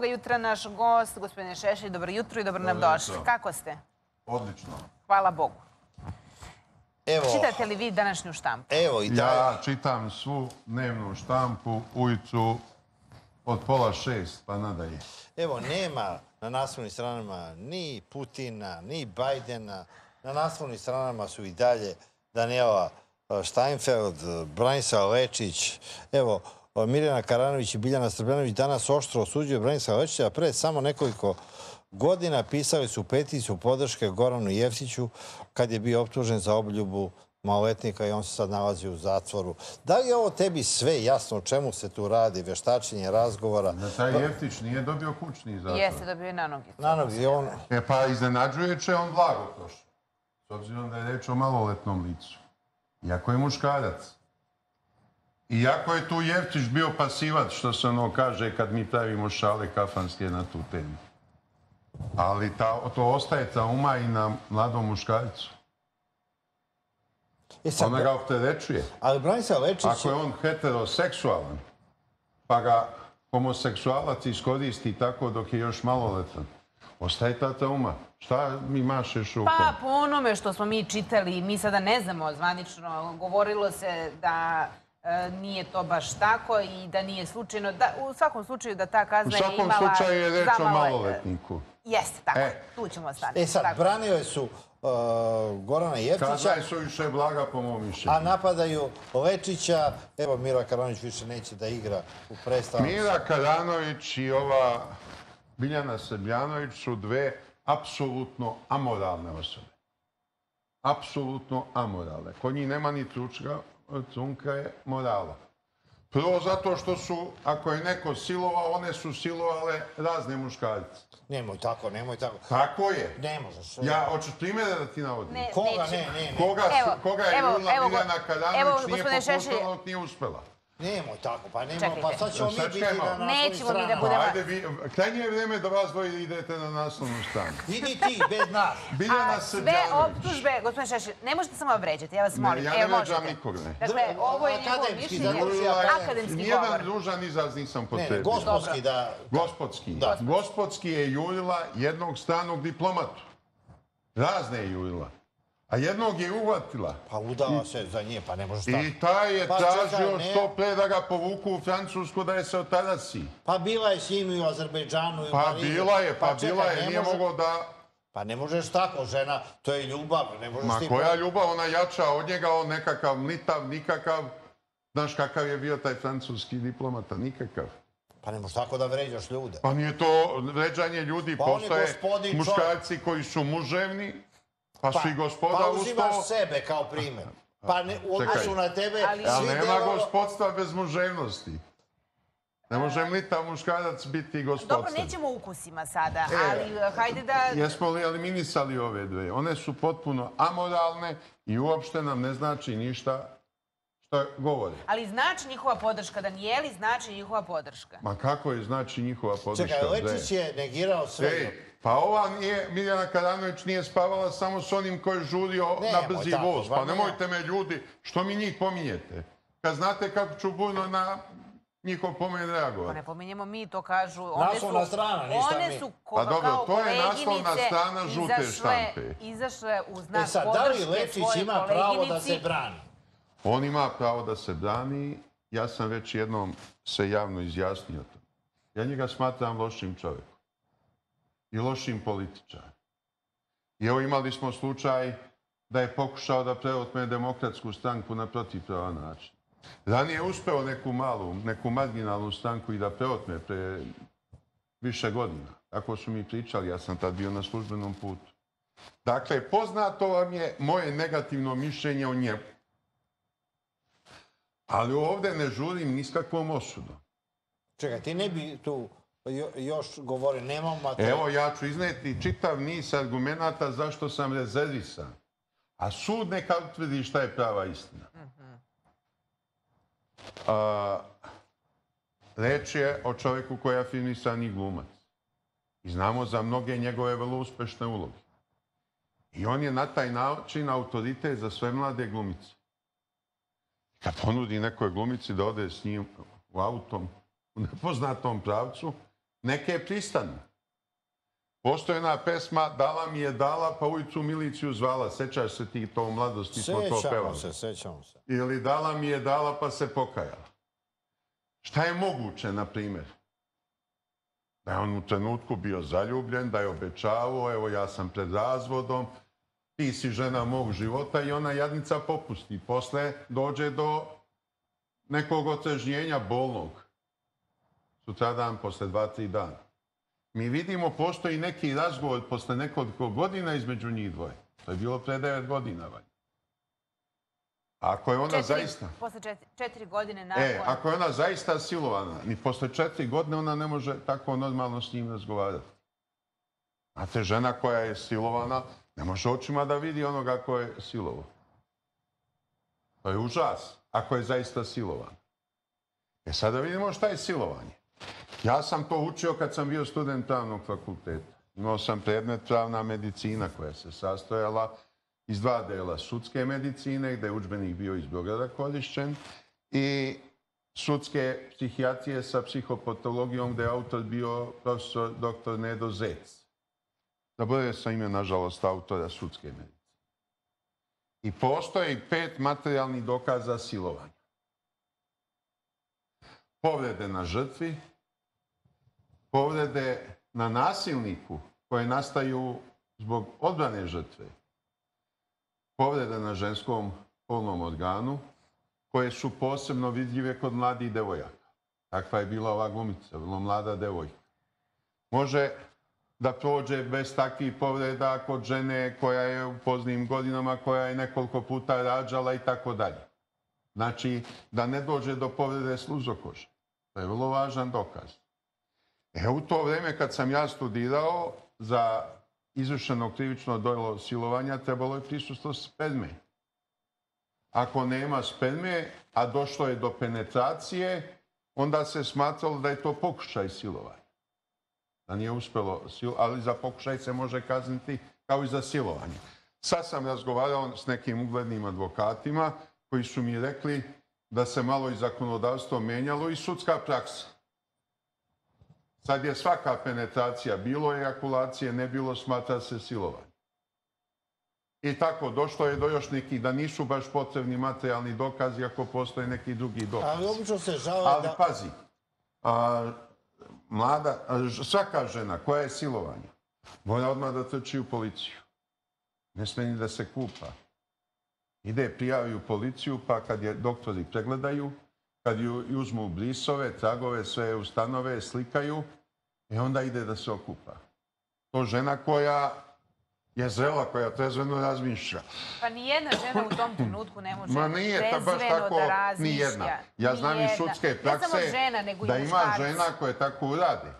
Ovoga jutra naš gost, gospodine Šešelj, dobro jutro i dobro nam došli. Kako ste? Odlično. Hvala Bogu. Evo, Čitate li vi današnju štampu? evo i taj... Ja čitam svu dnevnu štampu ujicu od pola šest pa nadalje. Evo, nema na naslovnim stranama ni Putina, ni Bajdena. Na naslovnim stranama su i dalje Daniela eh, Steinfeld, Branislav Lečić. Evo, Mirjana Karanović i Biljana Srbljanović danas oštro osuđuju Branislava Lečića, a pre samo nekoliko godina pisali su peticiju podrške Goranu Jeftiću kad je bio optužen za obljubu maloletnika i on se sad nalazi u zatvoru. Da li je ovo tebi sve jasno o čemu se tu radi, veštačenje razgovora? Da taj Jeftić nije dobio kućni zatvor. Jeste, dobio je na nogi. Na nogi, on... E pa iznenađujeće on blago prošao. S obzirom da je reč o maloletnom licu. Iako je muškarac. Iako je tu Jeftić bio pasivac, što se ono kaže kad mi pravimo šale kafanske na tu temu. Ali ta, to ostaje trauma i na mladom muškarcu. E sad, Ona ga opterećuje. Ali Branislav Lečić... Ako je on heteroseksualan, pa ga homoseksualac iskoristi tako dok je još maloletan, ostaje ta trauma. Šta mi mašeš rukom? Pa, po onome što smo mi čitali, mi sada ne znamo zvanično, govorilo se da nije to baš tako i da nije slučajno. Da, u svakom slučaju da ta U kazna je svakom imala... slučaju je reč o maloletniku. Jeste, tako. E. Tu ćemo stati. E sad, Tako. branio su uh, Gorana Jeftića, Kazna je suviše blaga po mom mišljenju. a napadaju Lečića. Evo, Mira Karonić više neće da igra u predstavu. Mira Karanović i ova Biljana Srbljanović su dve apsolutno amoralne osobe. Apsolutno amoralne. Kod njih nema ni tručka, trunka je morala. Prvo zato što su, ako je neko silovao, one su silovale razne muškarce. Nemoj tako, nemoj tako. Tako je. Ne možeš. Ja, hoćeš primjere da ti navodim? Ne, Koga ne, ne, ne. Koga, Evo, koga je evo, Jurila evo, Biljana evo, Karanović nije dok nije uspela? Nemoj tako, pa nemoj. Pa sad ćemo mi biti na naslovnim Nećemo mi da budemo- Ajde, vi, krajnje je vrijeme da vas dvoje idete na naslovnu stranu. Idi ti, bez nas. Biljana A sve optužbe, gospodin Šešelj, ne možete samo vređati, ja vas Ne, molim. ja ne vređam nikog, ne. Dakle, ovo je njegovo akademski, mišljenje. Akademski Nijedan govor. ružan izraz nisam Ne, gospodski da... Gospodski. Da. Gospodski je jurila jednog stranog diplomatu. Razne je jurila. A jednog je uvatila. Pa udala se za nje, pa ne možeš tako. I taj je Pa čekaj, tražio ne. što pre da ga povuku u Francusku da je se otarasi. Pa bila je s njim i u Azerbejdžanu i u Pa bila je, pa čekaj, bila je. ne Nije može- mogao da... Pa ne možeš tako, žena, to je ljubav, ne možeš Ma ti... koja ljubav, ona jača od njega, on nekakav mlitav, nikakav. Znaš kakav je bio taj francuski diplomata? Nikakav. Pa ne možeš tako da vređaš ljude. Pa nije to vređanje ljudi, Pa postoje muškarci koji su muževni, pa su i gospoda pa uz uzimaš to. sebe kao primjer. Pa ne, u odnosu na tebe, Ali- Ali svi nema gospodstva bez muževnosti. Ne može mlitav muškarac biti Dobro, gospodstven. nećemo o ukusima sada, E, ali eh, hajde da... Jesmo li eliminisali ove dve? One su potpuno amoralne i uopšte nam ne znači ništa što govore. Ali znači njihova podrška, Danijeli, znači njihova podrška. Ma kako je znači njihova podrška? Čekaj? Lečić je negirao sve. Ej, pa ova nije, Miljana Karanović nije spavala samo s onim koji je žurio Nemoj na brzi tako, voz. Pa nemojte me ljudi, što mi njih pominjete? Kad znate kako ću burno na njihov pomen reagovati. ne pominjemo mi, to kažu... One Naslovna su, strana, ništa one mi. su ko, Pa dobro, kao to je naslovna strana žute izašle- štampe. Izašle u znak E sad, da li Lečić svoje ima pravo da koleginici. se brani? On ima pravo da se brani. Ja sam već jednom se javno izjasnio to. Ja njega smatram lošim čovjekom. I lošim političarom. I evo imali smo slučaj da je pokušao da preotme demokratsku stranku na protivpravan način. Ranije je uspeo neku malu, neku marginalnu stranku i da preotme pre više godina. Tako su mi pričali, ja sam tad bio na službenom putu. Dakle, poznato vam je moje negativno mišljenje o njemu. Ali ovdje ne žurim ni s kakvom osudom. Čekaj, ti ne bi tu jo- još govorio, nemam materijal. Evo, ja ću izneti čitav niz argumenta zašto sam rezervisan. A sud neka utvrdi šta je prava istina. A, reč je o čovjeku koji je afirmisani glumac. I znamo za mnoge njegove vrlo uspešne uloge. I on je na taj način autoritet za sve mlade glumice. Kad ponudi nekoj glumici da ode s njim u autom u nepoznatom pravcu, Neke pristanu. Postoje jedna pesma Dala mi je dala, pa ulicu miliciju zvala. Sećaš se ti to u mladosti, smo to Sećamo pevali. se, sećamo se. Ili dala mi je dala, pa se pokajala. Šta je moguće, na primjer? Da je on u trenutku bio zaljubljen, da je obećavao, evo ja sam pred razvodom, ti si žena mog života i ona jadnica popusti. Posle dođe do nekog otežnjenja bolnog. Sutradan, posle dva, tri dana. Mi vidimo, postoji neki razgovor posle nekoliko godina između njih dvoje. To je bilo pre devet godina, valj. Ako je ona Četiri- zaista... Posle četiri, četiri godine nakon... E, ako je ona zaista silovana, ni posle četiri godine ona ne može tako normalno s njim razgovarati. Znate, žena koja je silovana ne može očima da vidi onoga ko je silovo. To je užas, ako je zaista silovan. E sada vidimo šta je silovanje. Ja sam to učio kad sam bio student pravnog fakulteta. Imao sam predmet pravna medicina koja se sastojala iz dva dela. Sudske medicine, gde je učbenik bio iz Beograda korišćen, i sudske psihijatrije sa psihopatologijom, gde je autor bio profesor dr. Nedo Zec. Zaboravio sam ime, nažalost, autora sudske medicine. I postoji pet materijalnih dokaza silovanja. Povrede na žrtvi, povrede na nasilniku koje nastaju zbog odbrane žrtve, povrede na ženskom polnom organu, koje su posebno vidljive kod mladih devojaka. Takva je bila ova glumica, vrlo mlada devojka. Može da prođe bez takvih povreda kod žene koja je u poznim godinama, koja je nekoliko puta rađala i tako dalje. Znači, da ne dođe do povrede sluzokože. To je vrlo važan dokaz. E, u to vreme kad sam ja studirao za izvršeno krivično dojelo silovanja, trebalo je prisustvo sperme. Ako nema sperme, a došlo je do penetracije, onda se smatralo da je to pokušaj silovanja. Da nije uspelo, sil- ali za pokušaj se može kazniti kao i za silovanje. Sad sam razgovarao s nekim uglednim advokatima koji su mi rekli da se malo i zakonodavstvo menjalo i sudska praksa. Sad je svaka penetracija, bilo ejakulacije, ne bilo, smatra se silovanje. I tako, došlo je do još nekih da nisu baš potrebni materijalni dokazi ako postoje neki drugi dokaz. Ali obično se žale Ali da... pazi, a, mlada, a, svaka žena koja je silovanja mora odmah da trči u policiju. Ne smije ni da se kupa. Ide, prijavi u policiju, pa kad je doktori pregledaju, kad ju uzmu brisove, tragove, sve ustanove, slikaju, i onda ide da se okupa. To žena koja je zrela, koja trezveno razmišlja. Pa ni jedna žena u tom trenutku ne može Ma nije ta baš tako da razmišlja. ni jedna. Ja znam i Nijedna. sudske prakse Ne žena, nego da i ima žena koje tako urade.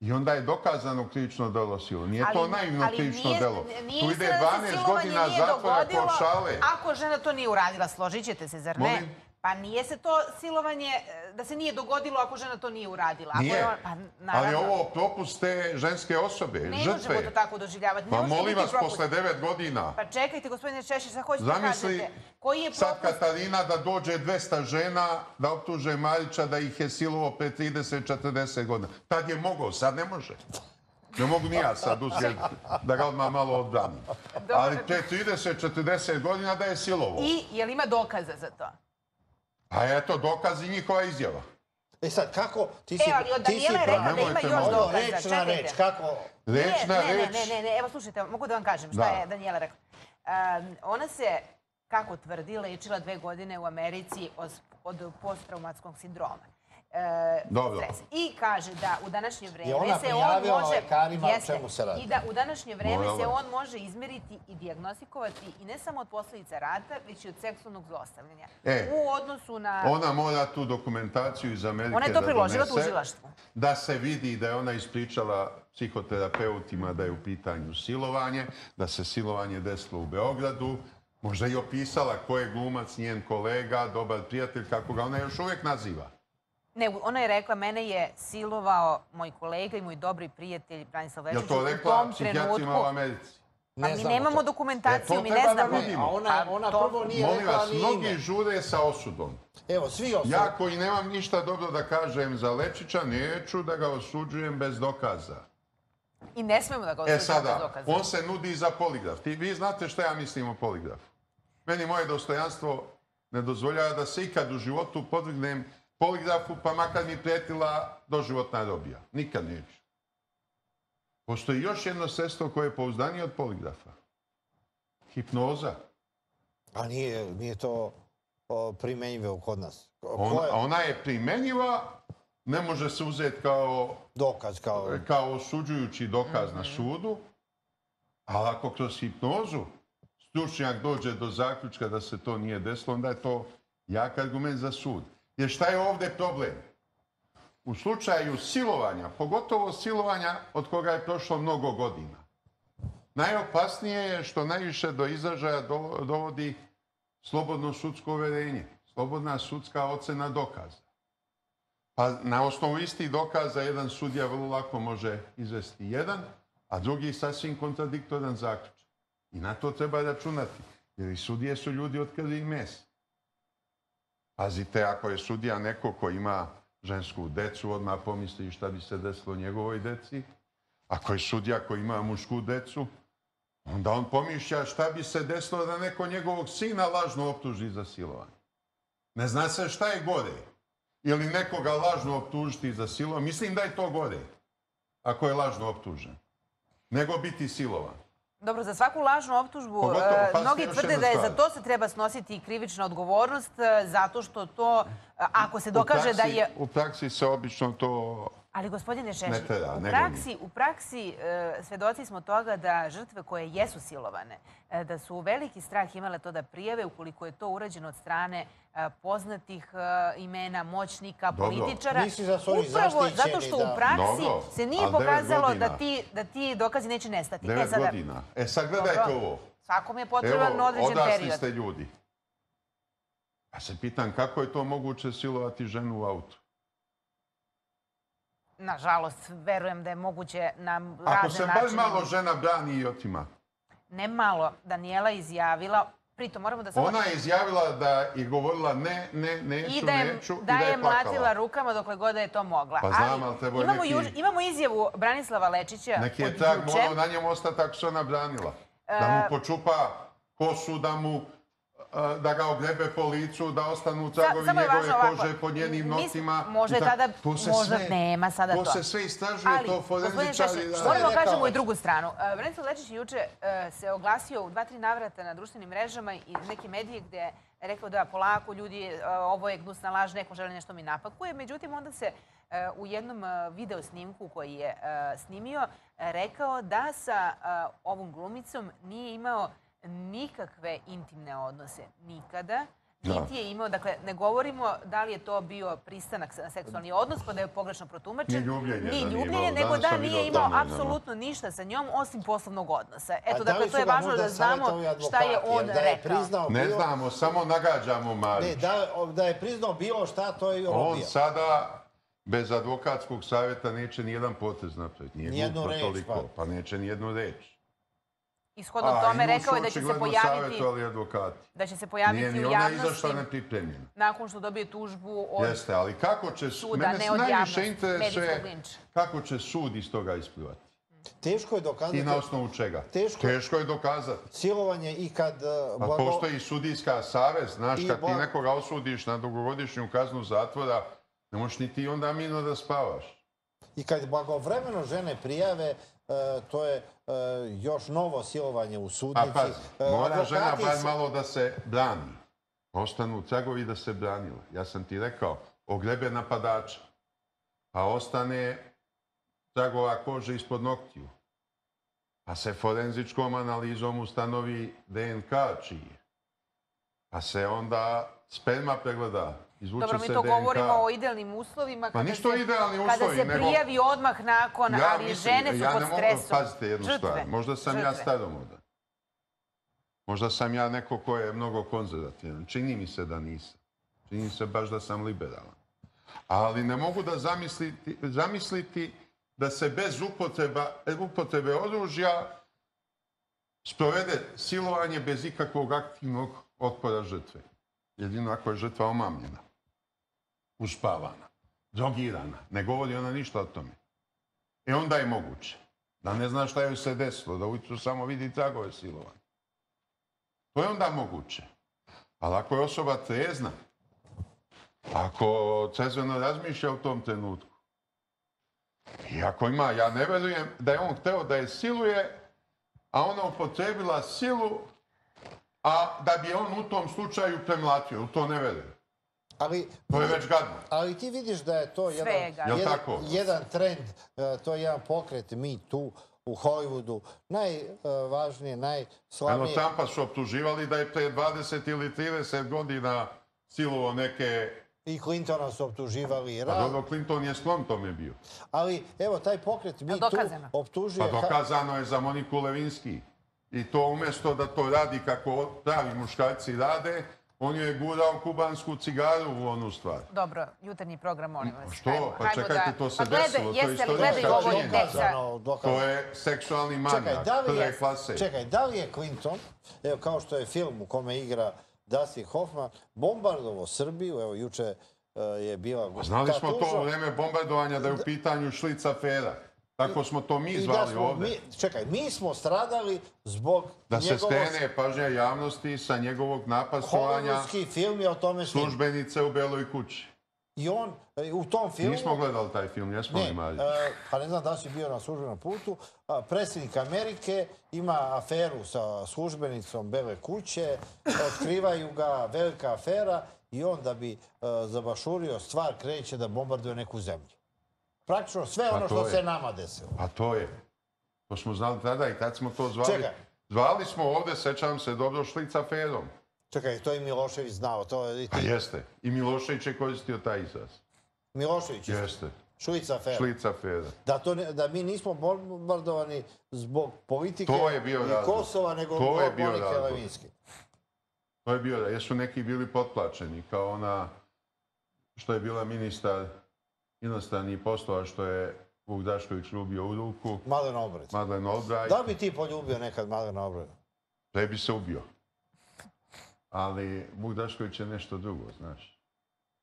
I onda je dokazano krivično delo silo. Nije to Ali- naivno ali krivično nije- delo. nije Tu ide da se 12 silovanje godina zatvora kod šale. Ako žena to nije uradila, složit ćete se, zar ne? Molim? Pa nije se to silovanje, e, da se nije dogodilo ako žena to nije uradila. Nije. je pa, Ali naravno, ovo propust te ženske osobe, ne žrtve. možemo to tako doživljavati. Ne Pa molim vas, propust. posle 9 godina. Pa čekajte, gospodine Češić, šta hoćete Zamisli kažete? Koji je sad propust? Katarina da dođe 200 žena da optuže Marića da ih je silovo pre 30-40 godina. Tad je mogao, sad ne može. Ne mogu ni ja sad uzeti da ga odmah malo odbranim. Ali pre 30-40 godina da je silovo. I je li ima dokaza za to? A eto, dokaz i njihova izjava. E sad, kako... Ti si, E, ali od ti si Danijela je rekla da ima još dokaza. reč na reč, kako... Reč na ne, reč. Ne, ne, ne, evo slušajte, mogu da vam kažem šta Da. je Danijela rekla. Um, ona se, kako tvrdi, lečila dve godine u Americi od, od posttraumatskog sindroma. E, Dobro. stres. I kaže da u današnje vreme se on može... lekarima o čemu se radi? I da u današnje vreme se on može izmeriti i dijagnostikovati i ne samo od posljedica rata, već i od seksualnog zlostavljanja. E, u odnosu na... Ona mora tu dokumentaciju iz Amerike Ona je to da priložila donese, tužilaštvu. Da se vidi da je ona ispričala psihoterapeutima da je u pitanju silovanje, da se silovanje desilo u Beogradu, možda i opisala ko je glumac, njen kolega, dobar prijatelj, kako ga ona još uvijek naziva. Ne, ona je rekla, mene je silovao moj kolega i moj dobri prijatelj Branislav Je Večić to u rekla tom psihijatrima u. Americi? Pa mi nemamo to. dokumentaciju, E, mi ne znamo. vidimo. A ona, Pa, ona to- prvo nije Molim rekla vas, ni mnogi ime. žude sa osudom. Evo, svi osobi. Ja koji nemam ništa dobro da kažem za Lečića, neću da ga osuđujem bez dokaza. I ne smemo da ga E osuđujemo bez sada, dokaza. on se nudi za poligraf. Ti, vi znate šta ja mislim o poligrafu. Meni moje dostojanstvo ne dozvoljava da se ikad u životu podvrgnem poligrafu, pa makar mi prijetila doživotna robija. Nikad neću. Postoji još jedno sredstvo koje je pouzdanije od poligrafa. Hipnoza. A nije, nije to o, primenjivo kod nas. Ko Ona, je ona je primenjiva, ne može se uzeti kao dokaz kao... kao osuđujući dokaz na sudu, ali ako kroz hipnozu stručnjak dođe do zaključka da se to nije desilo, onda je to jak argument za sud. Jer šta je ovdje problem? U slučaju silovanja, pogotovo silovanja od koga je prošlo mnogo godina, najopasnije je što najviše do izražaja do- dovodi slobodno sudsko uverenje, slobodna sudska ocena dokaza. Pa na osnovu istih dokaza jedan sudija vrlo lako može izvesti jedan, a drugi sasvim kontradiktoran zaključak. I na to treba računati, jer i sudije su ljudi od krvi i mesa. Pazite, ako je sudija neko ko ima žensku decu, odmah pomisli šta bi se desilo njegovoj deci. Ako je sudija koji ima mušku decu, onda on pomišlja šta bi se desilo da neko njegovog sina lažno optuži za silovanje. Ne zna se šta je gore. Ili nekoga lažno optužiti za silovanje. Mislim da je to gore. Ako je lažno optužen. Nego biti silovan. Dobro, za svaku lažnu optužbu, Pogotovo, e, pazite mnogi tvrde da je za to se treba snositi i krivična odgovornost, e, zato što to, e, ako se dokaže da je... U praksi se obično to... Ali gospodine Ne treba, u praksi, u praksi e, svedoci smo toga da žrtve koje jesu silovane, e, da su veliki strah imale to da prijave ukoliko je to urađeno od strane e, poznatih imena, moćnika, Dobro. političara. Upravo zato što da- u praksi Dobro, se nije pokazalo da ti, da ti dokazi neće nestati. Devet E, sada, godina. E sad gledajte ovo. Svakom je potreban Evo, određen odrasli period. ste ljudi. Ja se pitam kako je to moguće silovati ženu u autu. Nažalost, verujem da je moguće na razne Ako se načine. malo žena brani i otima. Ne malo, Daniela izjavila, pritom moramo da samo... Ona je izjavila da je govorila ne, ne, neću, I da je, neću da i da je je mlatila plakala. rukama dokle god je to mogla. Pa znam, ali trebao je imamo, neki- juž- imamo izjavu Branislava Lečića Neki je trag juče. morao na njemu ostati ako se ona branila. Da E, mu počupa kosu, da mu e, da ga ogrebe po licu, da ostanu tragovi njegove ovako, kože pod njenim možda je tako. tada- možda sve- nema sada to. To se sve istražuje, Ali, to forenzičari... Moramo kažemo i drugu stranu. E, Branislav Lečić je juče e, se oglasio u dva, tri navrata na društvenim mrežama i neke medije gde je rekao da polako ljudi, e, ovo je gnusna laž, neko želi nešto mi napakuje. Međutim, onda se u jednom e, video snimku koji je snimio rekao da sa ovom glumicom nije imao nikakve intimne odnose. Nikada. Da. Niti je imao, dakle, ne govorimo da li je to bio pristanak na seksualni odnos, pa da je pogrešno protumačen. Ni ljubljenje Ni ljubljenje, nego da nije imao apsolutno ništa sa njom, osim poslovnog odnosa. Eto, dakle, to je važno da znamo šta je on rekao. priznao Ne znamo, samo nagađamo Ne, Marić. da, da je priznao bilo šta, to je i On robio. sada bez advokatskog savjeta neće ni jedan potez napraviti. Nije Nijednu reč, toliko. pa. Pa neće ni jednu reč. Ishodno A, tome rekao je da će se pojaviti, da će se Nije pojaviti ni u ona javnosti izašla nepripremljena. nakon što dobije tužbu od... Jeste, ali kako će... suda, mene ne se od najviše interesuje kako će sud iz toga isplivati. Teško je dokazati I na osnovu čega? Teško- Teško je dokazati. silovanje i kad... uh, Pa blago- postoji sudijska savez, znaš, I kad ti nekoga osudiš na dugogodišnju kaznu zatvora, ne možeš ni ti onda mirno da spavaš. I kad blagovremeno žene prijave, uh, to je uh, još novo silovanje u sudnici. Uh, mora žena bar malo da se brani. Ostanu tragovi da se branila. Ja sam ti rekao, ogrebe napadača. Pa ostane tragova kože ispod noktiju. Pa se forenzičkom analizom ustanovi DNK čiji je. Pa se onda sperma pregleda. Izvuče Dobro, mi to DNK. govorimo o idealnim uslovima. kada ništa o se- idealni Kada se nego- prijavi odmah nakon, ali mislim, žene su ja pod ne mogu, stresom. Pazite jednu Žrtve, stvar. Možda sam ja žrtve. staromodan. Možda sam ja neko ko je mnogo konzervativan. Čini mi se da nisam. Čini mi se baš da sam liberalan. Ali ne mogu da zamisliti, zamisliti da se bez upotreba, upotrebe oružja sprovede silovanje bez ikakvog aktivnog otpora žrtve. Jedino ako je žrtva omamljena, uspavana, drogirana, ne govori ona ništa o tome. E onda je moguće da ne zna šta joj se desilo, da ujutru samo vidi tragove silovanja. To je onda moguće. Ali ako je osoba trezna, ako cezveno razmišlja u tom trenutku, i ako ima, ja ne verujem da je on hteo da je siluje, a ona upotrebila silu, a da bi on u tom slučaju premlatio. U to ne verujem. Ali, To je već gadno. ali ti vidiš da je to jedan, je jedan, tako? jedan trend, e, to je jedan pokret mi tu u Hollywoodu, najvažnije, Eno, najslavnije. Trumpa su optuživali da je pre 20 ili 30 godina silovo neke... I Clintona su optuživali. Pa dobro, Clinton je sklon tome bio. Ali, evo, taj pokret mi Jel tu dokazano? optužuje... Pa dokazano je za Moniku Levinski. I to umjesto da to radi kako pravi muškarci rade, on je gurao kubansku cigaru u onu stvar. Dobro, jutarnji program, molim vas. Što? Hajmo- Pa hajmo čekajte, da- to se Pa gledaj, desilo, to je Jeste li istorijska činjenica. To je seksualni manjak, prve klase. čekaj, da li je Clinton, evo kao što je film u kome igra Dustin Hoffman, bombardovo Srbiju, evo juče e, je bila... Znali smo to u vreme bombardovanja da je u pitanju šlica afera. Tako smo to mi zvali mi, čekaj, mi smo stradali zbog Da se njegovog skrene pažnja javnosti sa njegovog napastovanja hollywoodski film je o tome snim. službenice u Beloj kući. I on e, u tom filmu... Nismo gledali taj film, jesmo li Marić? e, pa ne znam da si bio na službenom putu. A, Predsjednik Amerike ima aferu sa službenicom Bele kuće, otkrivaju ga, velika afera i on da bi e, zabašurio stvar kreće da bombarduje neku zemlju. Praktično sve Pa ono to što je. se nama desilo. Pa to je. To smo znali tada i tad smo to zvali. Čekaj. Zvali smo ovde, sećam se dobro, šlica aferom. Čekaj, to je Milošević znao. To je, Pa jeste. I Milošević je koristio taj izraz. Milošević, Jeste. Šuica afera. Šlica afera. Da, to ne, da mi nismo bombardovani zbog politike To je bio i razlog. Kosova, nego To je bio Monike razlog. Levinski. To je bio, jesu neki bili potplačeni, kao ona što je bila ministar inostranih poslova, što je Vuk Dašković ljubio u ruku, Malen obred. Madeleine Albright, Da bi ti poljubio nekad Malen obred? pre bi se ubio. Ali Vuk Dašković je nešto drugo, znaš.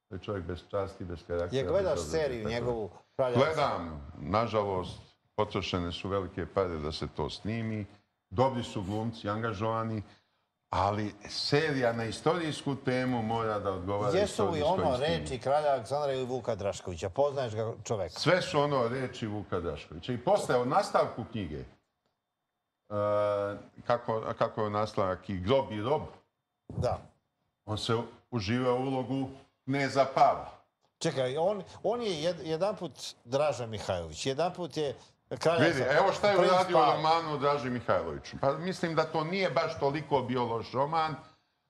To je čovjek bez časti, bez karaktera. Je gledaš seriju tako njegovu? Gledam, nažalost, potrošene su velike pare da se to snimi. Dobri su glumci, angažovani, ali serija na istorijsku temu mora da odgovara istorijskoj ono istini. reči kralja Aleksandra ili Vuka Draškovića? Poznaješ ga čoveka? Sve su ono reči Vuka Draškovića. I posle, od nastavku knjige, uh, kako, kako je nastavak i grob i rob, Da. on se uživa u ulogu kneza Pavla. Čekaj, on, on je jed, jedan put Draža Mihajlović, jedan put je kralja... Vidi, evo šta je uradio u romanu Draži Mihajloviću. Pa mislim da to nije baš toliko bio loš roman,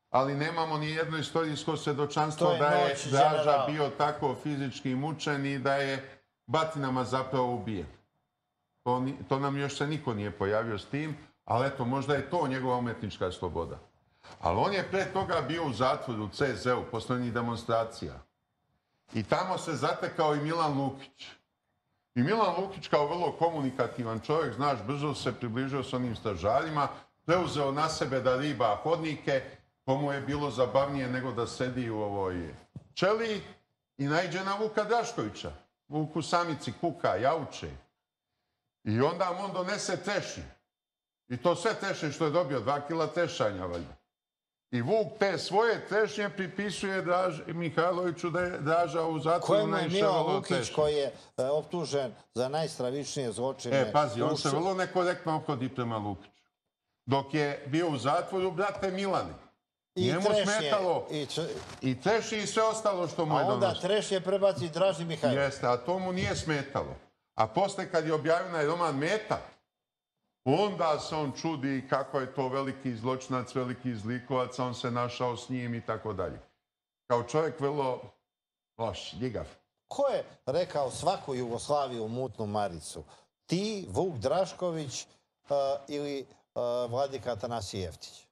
ali nemamo ni jedno istorijsko svedočanstvo je da je Noć Draža generala. bio tako fizički mučen i da je batinama zapravo ubijen. To, ni- to nam još se niko nije pojavio s tim, ali eto, možda je to njegova umetnička sloboda. Ali on je pre toga bio u zatvoru u CZ-u, posle onih demonstracija. I tamo se zatekao i Milan Lukić. I Milan Lukić kao vrlo komunikativan čovjek, znaš, brzo se približio s onim stražarima, preuzeo na sebe da riba hodnike, pa komu je bilo zabavnije nego da sedi u ovoj čeli i najđe na Vuka Draškovića. Vuku samici kuka, jauče. I onda mu on donese tešnje. I to sve trešnje što je dobio, dva kila tešanja, valjda. I Vuk te svoje tešnje pripisuje Draž, Mihajloviću da je Draža u zatvoru je najviše Milan volio Lukić tešnje. koji je e, optužen za najstravičnije zločine. E, pazi, on se vrlo nekorektno opodi prema Lukiću. Dok je bio u zatvoru, brate Milane. I Njemu trešnje, smetalo I, č- i teši i sve ostalo što mu a je onda donosio. trešnje prebaci Draži Mihajlović. Jeste, a to mu nije smetalo. A posle kad je objavio onaj roman Meta, onda se on čudi kako je to veliki zločinac, veliki zlikovac, on se našao s njim i tako dalje. Kao čovjek vrlo loš, ljigav. Ko je rekao svaku Jugoslaviju mutnu maricu? Ti, Vuk Drašković uh, ili uh, Vladika Atanasije Jeftić?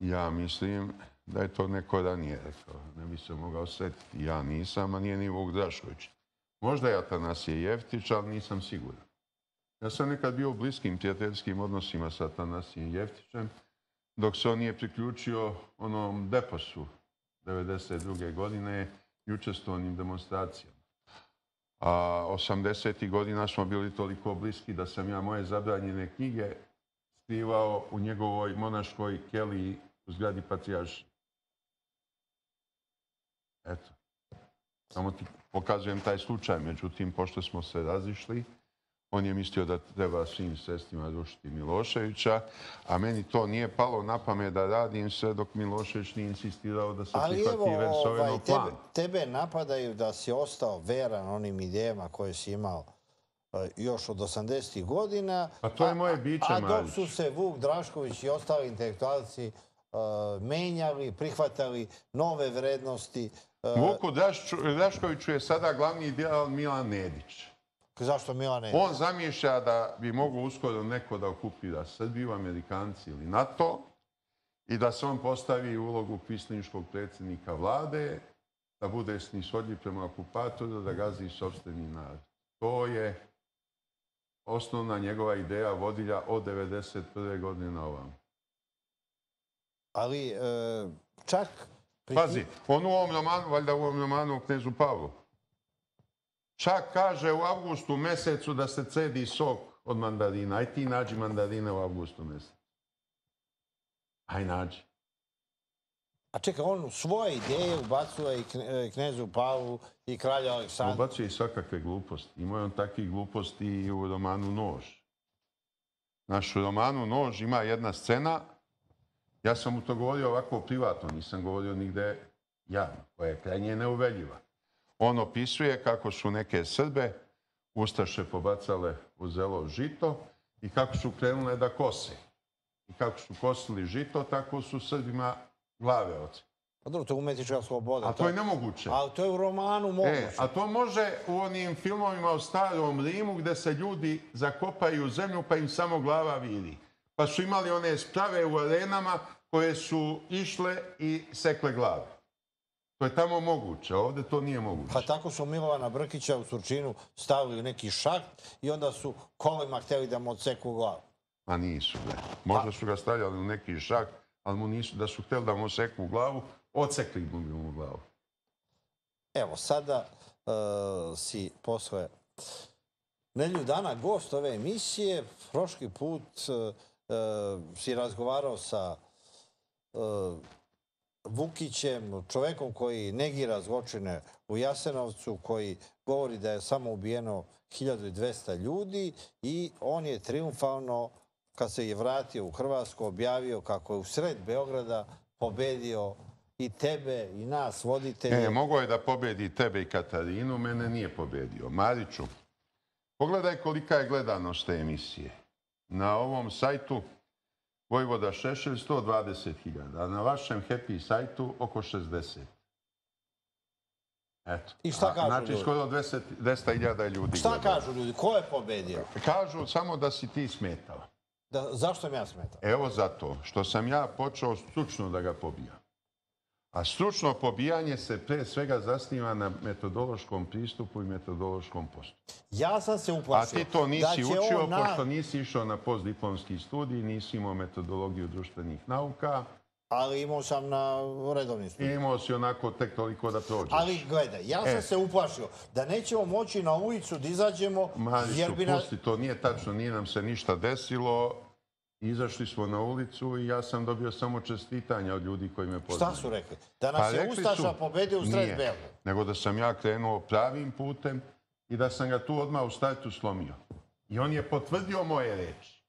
Ja mislim da je to neko ranije rekao. Ne bi se mogao setiti. Ja nisam, a nije ni Vuk Drašković. Možda je Atanasije Jeftić, ali nisam siguran. Ja sam nekad bio u bliskim prijateljskim odnosima sa Tanasijem Jeftićem, dok se on nije priključio onom deposu 1992. godine i učestvovanim demonstracijama. A 80. godina smo bili toliko bliski da sam ja moje zabranjene knjige skrivao u njegovoj monaškoj keliji u zgradi Patrijaši. Eto. Samo ti pokazujem taj slučaj. Međutim, pošto smo se razišli, on je mislio da treba svim sredstvima rušiti Miloševića, a meni to nije palo na pamet da radim sve dok Milošević nije insistirao da se prihvati Versoveno ovaj, plan. tebe, tebe napadaju da si ostao veran onim idejama koje si imao e, još od 80. godina. Pa to je moje biće, A dok Marić. su se Vuk Drašković i ostali intelektualci e, menjali, prihvatali nove vrednosti. e, Vuku Draškoviću je sada glavni ideal Milan Nedić. Zašto Milane? On zamišlja da bi mogo uskoro neko da okupira Srbiju, Amerikanci ili NATO i da se on postavi ulogu kvislinškog predsjednika vlade, da bude snisodljiv prema okupatoru, da gazi sobstveni narod. To je osnovna njegova ideja vodilja od 1991. godine na ovam. Ali e, čak... Pazi, on u ovom romanu, valjda u ovom romanu o knezu Pavlu, čak kaže u avgustu mesecu da se cedi sok od mandarina. Aj ti nađi mandarine u avgustu mesecu. Aj nađi. A čekaj, on svoje ideje ubacuje i e, knezu Pavlu i kralja Aleksandra. Ubacuje i svakakve gluposti. Ima je on takvih gluposti i u romanu Nož. Naš u romanu Nož ima jedna scena, ja sam mu to govorio ovako privatno, nisam govorio nigde javno, koja je krajnje neuveljiva. On opisuje kako su neke Srbe Ustaše pobacale u zelo žito i kako su krenule da kose. I kako su kosili žito, tako su Srbima glave oce. Pa dobro, to je umetnička sloboda. A to je nemoguće. Ali to je u romanu moguće. E, a to može u onim filmovima o starom Rimu gde se ljudi zakopaju u zemlju pa im samo glava vidi. Pa su imali one sprave u arenama koje su išle i sekle glave. To je tamo moguće, ovde to nije moguće. Pa tako su Milovana Brkića u Surčinu stavili u neki šakt i onda su kolima htjeli da mu odseku glavu. Ma nisu, bre. Možda su ga stavljali u neki šak, ali mu nisu, da su htjeli da mu seknu glavu, odsekli mu bi mu glavu. Evo, sada e, si posle nelju dana gost ove emisije. Prošli put e, e, si razgovarao sa Vukićem, čovekom koji negira zločine u Jasenovcu, koji govori da je samo ubijeno 1200 ljudi i on je triumfalno, kad se je vratio u Hrvatsku, objavio kako je u sred Beograda pobedio i tebe i nas, voditelje. Ne, mogo je da pobedi tebe i Katarinu, mene nije pobedio. Mariću, pogledaj kolika je gledanost te emisije. Na ovom sajtu Vojvoda Šešelj 120.000, a na vašem Happy sajtu oko 60. Eto. I šta kažu Znači, ljudi? skoro 200 200.000 ljudi Šta gleda. kažu ljudi? Ko je pobedio? Kažu samo da si ti smetao. Da, zašto mi ja smetam? Evo zato što sam ja počeo stručno da ga pobijam. A stručno pobijanje se pre svega zasniva na metodološkom pristupu i metodološkom postupku. Ja sam se A uplašio. ti to nisi učio, na- pošto nisi išao na postdiplomski studij, nisi imao metodologiju društvenih nauka Ali imao sam na redovni studij. imao si onako tek toliko da prođeš. Ali gledaj, ja sam E. se uplašio da nećemo moći na ulicu da izađemo Mariću, jer bi na... pusti, to nije tačno, nije nam se ništa desilo. Izašli smo na ulicu i ja sam dobio samo čestitanja od ljudi koji me poznaju. Šta su rekli? Da nas je Pa rekli Ustaša su- pobedio u sred Beograda. Nego da sam ja krenuo pravim putem i da sam ga tu odmah u startu slomio. I on je potvrdio moje reči.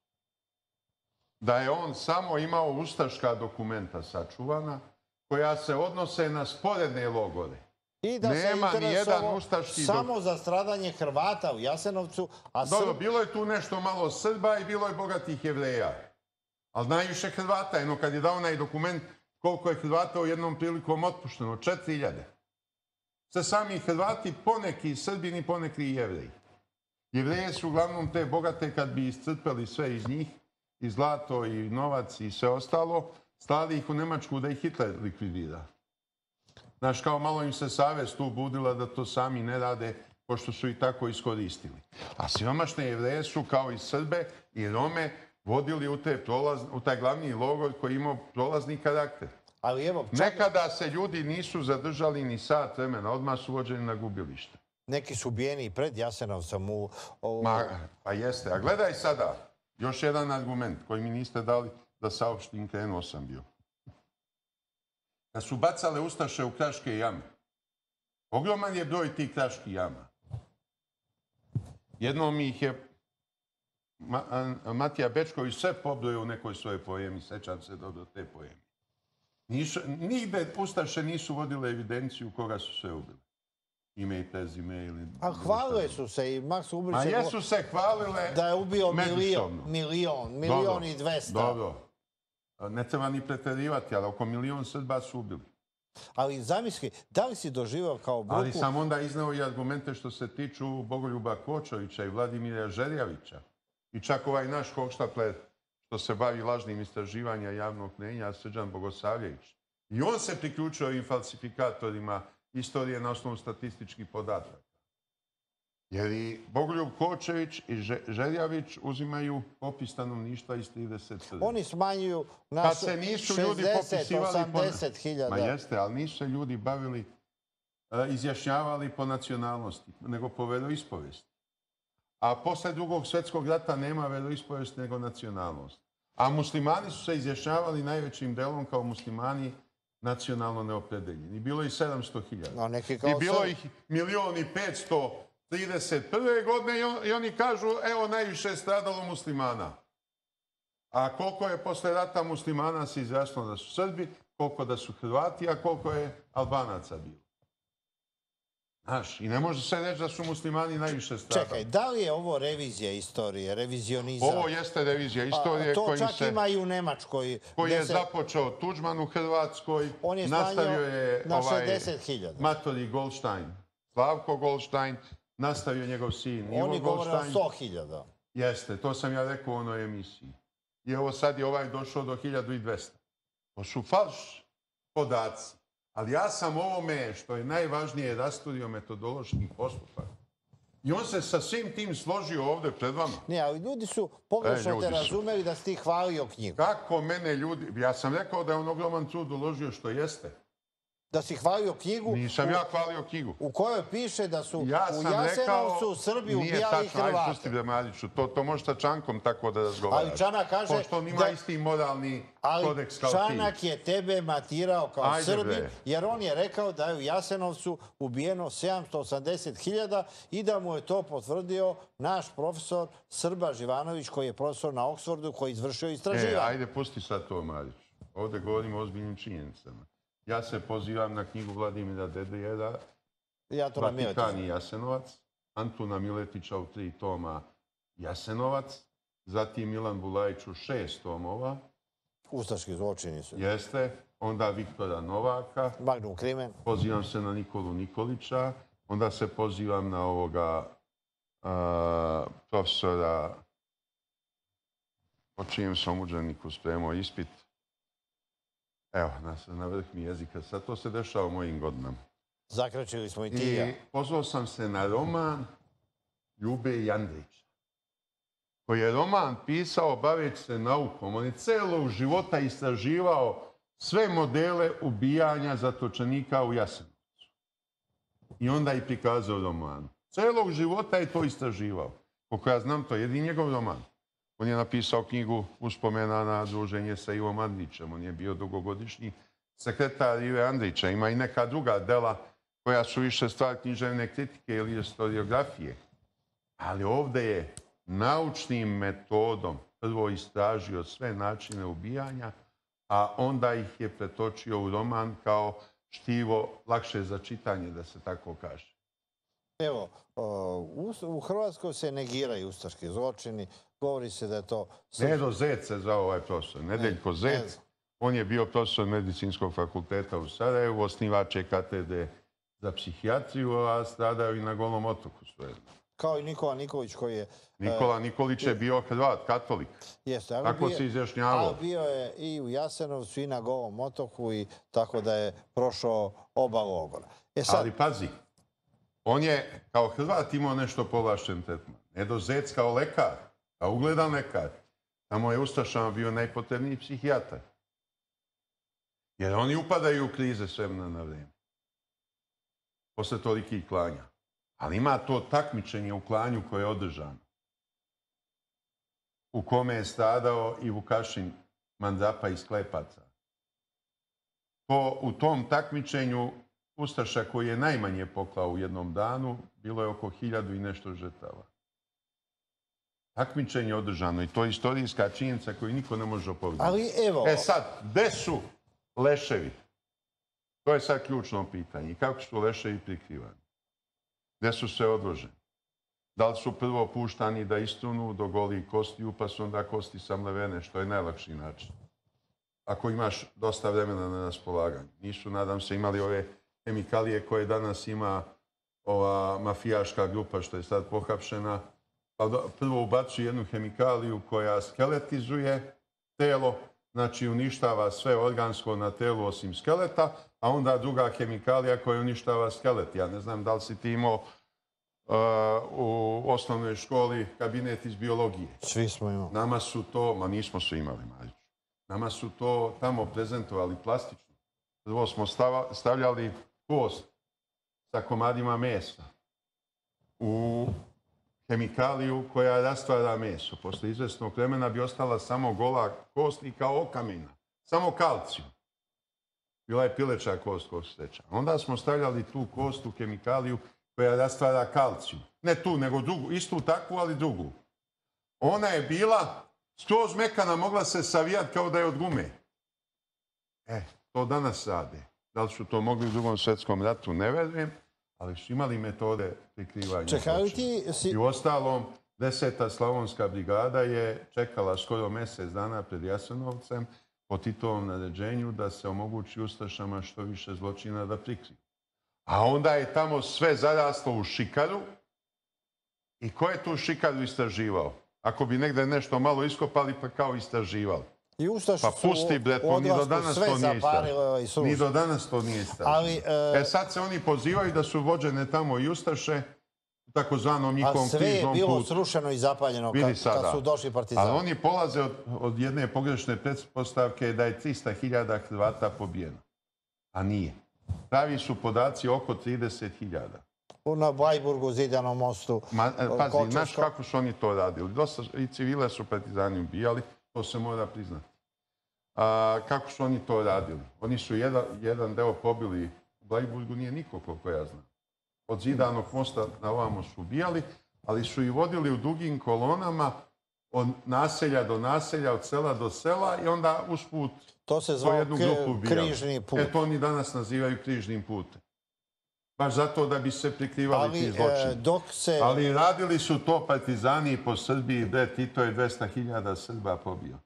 Da je on samo imao ustaška dokumenta sačuvana koja se odnose na sporedne logore. I da Nema se ni jedan dok- samo za stradanje Hrvata u Jasenovcu, a Dobro, Srb... bilo je tu nešto malo Srba i bilo je bogatih jevreja. Ali najviše Hrvata, jedno kad je dao onaj dokument koliko je Hrvata u jednom prilikom otpušteno, 4000. Sve sami Hrvati, poneki Srbini, poneki i jevreji. Jevreje su uglavnom te bogate kad bi iscrpeli sve iz njih, i zlato, i novac, i sve ostalo, stali ih u Nemačku da ih Hitler likvidira. Znaš, kao malo im se savest tu budila da to sami ne rade, pošto su i tako iskoristili. A siromašne jevreje su kao i Srbe i Rome vodili u, te prolaz, u taj glavni logor koji imao prolazni karakter. Ali evo, čak Nekada se ljudi nisu zadržali ni sat vremena, odmah su vođeni na gubilište. neki su bijeni i pred Jasenovcem u... u- Ma, pa jeste. A gledaj sada, još jedan argument koji mi niste dali da saopštim, krenuo sam bio. Da su bacale Ustaše u kraške jame. Ogroman je broj tih kraških jama. Jednom ih je Ma, a- Matija Bečković sve pobrojao u nekoj svojoj poemi, sećam se dobro te poemi. Nisu, nigde Ustaše nisu vodile evidenciju koga su sve ubili. Ime i prezime ili... A hvalile su se i Max Ubrić je jesu se hvalile da je ubio milion, milion, milion i dvesta. Dobro. Ne treba ni preterivati, ali oko milion Srba su ubili. Ali zamisli, da li si doživao kao buku? Ali sam onda iznao i argumente što se tiču Bogoljuba Kočovića i Vladimira Žerjavića. I čak ovaj naš hoštapler što se bavi lažnim istraživanja javnog mnenja, Srđan Bogosavljević. I on se priključio ovim falsifikatorima istorije na osnovu statističkih podataka. Jer i Bogoljub Kočević i Že- Žerjavić uzimaju popis stanovništva iz 30 Oni smanjuju na Kad se nisu ljudi 60, popisivali... po- 80 hiljada. Ma jeste, ali nisu se ljudi bavili, e, izjašnjavali po nacionalnosti, nego po veroispovesti. A posle drugog svjetskog rata nema veroispovesti nego nacionalnost. A muslimani su se izjašnjavali najvećim delom kao muslimani nacionalno neopredeljeni. Bilo je i 700.000. No, neki kao I bilo ih milion i 531. godine i, on, i oni kažu, evo, najviše je stradalo muslimana. A koliko je posle rata muslimana se izjasnilo da su Srbi, koliko da su Hrvati, a koliko je Albanaca bilo. Znaš, i ne može se reći da su muslimani najviše stradali. Čekaj, da li je ovo revizija istorije, revizionizam? Ovo jeste revizija istorije A, to kojim čak se, ima i u Nemačkoj. koji je započeo Tuđman u Hrvatskoj, On je nastavio je na ovaj 60.000. Matori Goldstein, Slavko Goldstein, nastavio njegov sin Ivo Oni govore o Goldstein. 100 hiljada. Jeste, to sam ja rekao u onoj emisiji. I evo sad je ovaj došao do 1200. To su falš podaci. Ali ja sam ovome, što je najvažnije, rasturio metodološki postupak. I on se sa svim tim složio ovde pred vama. Ne, ali ljudi su pogrešno E, te razumeli da si ti hvalio knjigu. Kako mene ljudi... Ja sam rekao da je on ogroman trud uložio što jeste. Da si hvalio knjigu Nisam u, ja hvalio knjigu. u kojoj piše da su Ja u Jasenovcu. Srbi Nije ubijali tačno, ajde, pusti Hrvate. bre Mariću. To, to može sa Čankom tako da razgovaraš. Ali Čanak kaže Pošto on ima da- isti moralni Ali kodeks kao ti. Čanak je tebe matirao kao Ajde, Srbi, bre. jer on je rekao da je u Jasenovcu ubijeno 780.000 i da mu je to potvrdio naš profesor Srba Živanović, koji je profesor na Oxfordu, koji je izvršio E, istraživanje. ajde, pusti sad to, Marić. Ovde govorimo o ozbiljnim činjenicama. Ja se pozivam na knjigu Vladimira Dedrijera, Ja to Vatikan i Jasenovac, Antuna Miletića u tri toma Jasenovac, zatim Milan Bulajić u šest tomova, Ustaški zločini su. jeste, onda Viktora Novaka, Magnum Krimen. pozivam se na Nikolu Nikolića, onda se pozivam na ovoga a, profesora po čijem sam učeniku spremao ispit. Evo, na, na vrh mi jezika. Sad to se dešava u mojim godinama. Zakračili smo i ti i ja. I pozvao sam se na roman Ljube Jandrića, koji je roman pisao baveći se naukom. On je celog života istraživao sve modele ubijanja zatočenika u Jasenovcu. I onda i prikazao roman. Celog života je to istraživao. Koliko ja znam, to je jedin njegov roman. On je napisao knjigu uspomena na druženje sa Ivom Andrićem. On je bio dugogodišnji sekretar Ive Andrića. Ima i neka druga dela koja su više stvar književne kritike ili historiografije. Ali ovde je naučnim metodom prvo istražio sve načine ubijanja, a onda ih je pretočio u roman kao štivo lakše za čitanje, da se tako kaže. Evo, u, u Hrvatskoj se negiraju ustaški zločini. Govori se da je to... Nedo Zec se zvao ovaj profesor, Nedeljko ne Zec. znam. On je bio profesor medicinskog fakulteta u Sarajevu, osnivač je katedre za psihijatriju, a stradao i na Golom otoku svojedno. Kao i Nikola Nikolić koji je... Nikola Nikolić je bio Hrvat, katolik. Jeste, ali Tako bio- se izjašnjavao. Ali bio je i u Jasenovcu i na Golom otoku i tako da je prošao oba logora. E sad, Ali pazi, On je kao Hrvat imao nešto povlašten tretman. Edo Zec kao lekar, A ugledan nekad. Tamo je Ustašama bio najpotrebniji psihijatar. Jer oni upadaju u krize sve na vrijeme. Posle tolikih klanja. Ali ima to takmičenje u klanju koje je održano. U kome je stradao i Vukašin Mandapa iz Klepaca. To, u tom takmičenju Ustaša koji je najmanje poklao u jednom danu, bilo je oko hiljadu i nešto žrtava. Takmičenje je održano i to je istorijska činjenica koju niko ne može opovedati. Ali evo... E sad, gde su leševi? To je sad ključno pitanje. I kako su leševi prikrivani? Gde su se odloženi? Da li su prvo puštani da istunu do goli kostiju, pa su onda kosti samlevene, što je najlakši način? Ako imaš dosta vremena na raspolaganju. Nisu, nadam se, imali ove hemikalije koje danas ima ova mafijaška grupa što je sad pohapšena. Pa prvo ubacuju jednu hemikaliju koja skeletizuje telo, znači uništava sve organsko na telu osim skeleta, a onda druga hemikalija koja uništava skelet. Ja ne znam da li si ti imao uh, u osnovnoj školi kabinet iz biologije. Svi smo imali. Nama su to, ma nismo svi imali, Marić. Nama su to tamo prezentovali plastično. Prvo smo stavljali kost sa komadima mesa u hemikaliju koja rastvara meso. Posle izvestnog vremena bi ostala samo gola kost i kao okamina. Samo kalcijum. Bila je pileća kost kost steča. Onda smo stavljali tu kost u hemikaliju koja rastvara kalcijum. Ne tu, nego drugu. Istu takvu, ali drugu. Ona je bila skroz mekana, mogla se savijati kao da je od gume. E, to danas rade. Da li su to mogli u drugom svjetskom ratu, ne verujem, ali su imali metode prikrivanja. Čekaju ti... Si... I u ostalom, deseta slavonska brigada je čekala skoro mjesec dana pred Jasenovcem po Titovom naređenju da se omogući Ustašama što više zločina da prikriju. A onda je tamo sve zaraslo u šikaru. I ko je tu šikaru istraživao? Ako bi negde nešto malo iskopali, pa kao istraživali. I Ustaši pa pusti, bre, to ni do danas to nije istraženo. Ni do danas to nije istraženo. Ali, uh, e, sad se oni pozivaju da su vođene tamo i Ustaše, takozvanom njihovom križnom putu. A sve je bilo put. srušeno i zapaljeno kad, kad su došli partizani. Ali oni polaze od, od jedne pogrešne predpostavke da je 300.000 Hrvata pobijeno. A nije. Pravi su podaci oko 30.000. Na Bajburgu, Zidanom mostu. Ma, e, pazi, znaš kako su oni to radili? Dosta i civile su partizani ubijali. To se mora priznati. A, kako su oni to radili? Oni su jedan, jedan deo pobili u Blajburgu, nije niko koliko ja znam. Od zidanog mosta na ovamo su ubijali, ali su i vodili u dugim kolonama od naselja do naselja, od sela do sela i onda usput to se zvao jednu grupu križni put. E, to oni danas nazivaju križnim putem. Baš zato da bi se prikrivali ali, ti zločini. E, dok se... Ali radili su to partizani po Srbiji, gde Tito je 200.000 Srba pobio.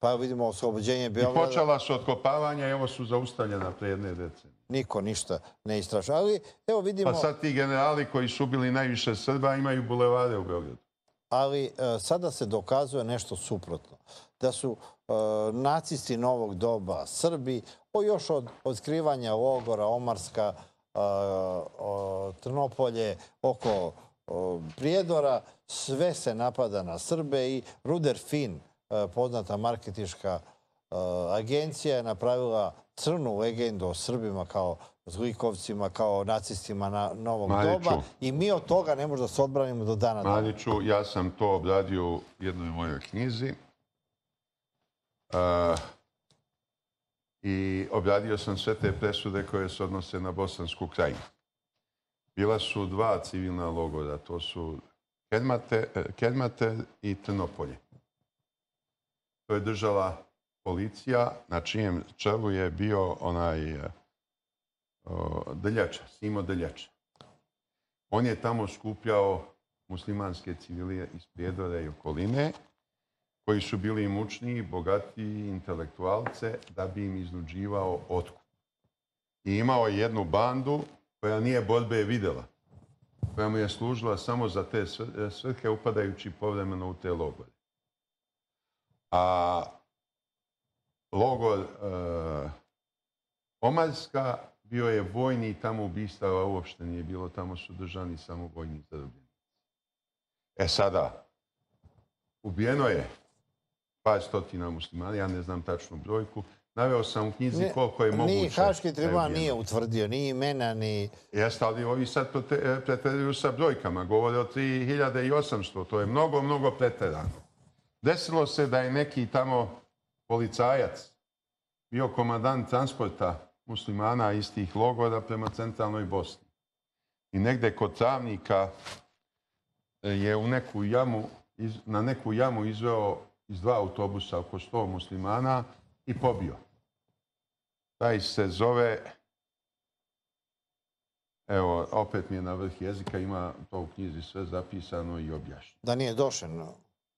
Pa vidimo oslobođenje Beograda. I počela su otkopavanja i evo su zaustavljena pre jedne decenije. Niko ništa ne istraša. Ali evo vidimo... Pa sad ti generali koji su bili najviše Srba imaju bulevare u Beogradu. Ali e, sada se dokazuje nešto suprotno. Da su e, nacisti novog doba Srbi, o još od otkrivanja logora, Omarska, Trnopolje, oko Prijedora, sve se napada na Srbe i Ruder Fin, poznata marketiška agencija, je napravila crnu legendu o Srbima kao zlikovcima, kao nacistima na novog doba. I mi od toga ne možemo da se odbranimo do dana. Mariću, ja sam to obradio u jednoj mojoj knjizi i obradio sam sve te presude koje se odnose na Bosansku krajinu. Bila su dva civilna logora, to su Kermate eh, i Trnopolje. To je držala policija, na čijem čelu je bio onaj eh, Deljača, Simo Deljača. On je tamo skupljao muslimanske civilije iz Prijedora i okoline koji su bili imućniji, bogatiji intelektualce da bi im iznuđivao otkup. I imao je jednu bandu koja nije borbe videla, koja mu je služila samo za te svrhe upadajući povremeno u te logore. A logor e, Omarska bio je vojni i tamo ubistava uopšte nije bilo, tamo su držani samo vojni zarobljeni. E sada, ubijeno je par stotina muslimana, ja ne znam tačnu brojku, Naveo sam u knjizi Ne, koliko je moguće. Ni Haški tribunal nije utvrdio ni imena, ni... Jeste, ali ovi sad e, preteruju sa brojkama. Govore o 3800. To je mnogo, mnogo preterano. Desilo se da je neki tamo policajac bio komandant transporta muslimana iz tih logora prema centralnoj Bosni. I negde kod Travnika je u neku jamu, iz, na neku jamu izveo iz dva autobusa oko 100 muslimana i pobio. Taj se zove Evo, opet mi je na vrh jezika, ima to u knjizi sve zapisano i objašnjeno. Da nije došen.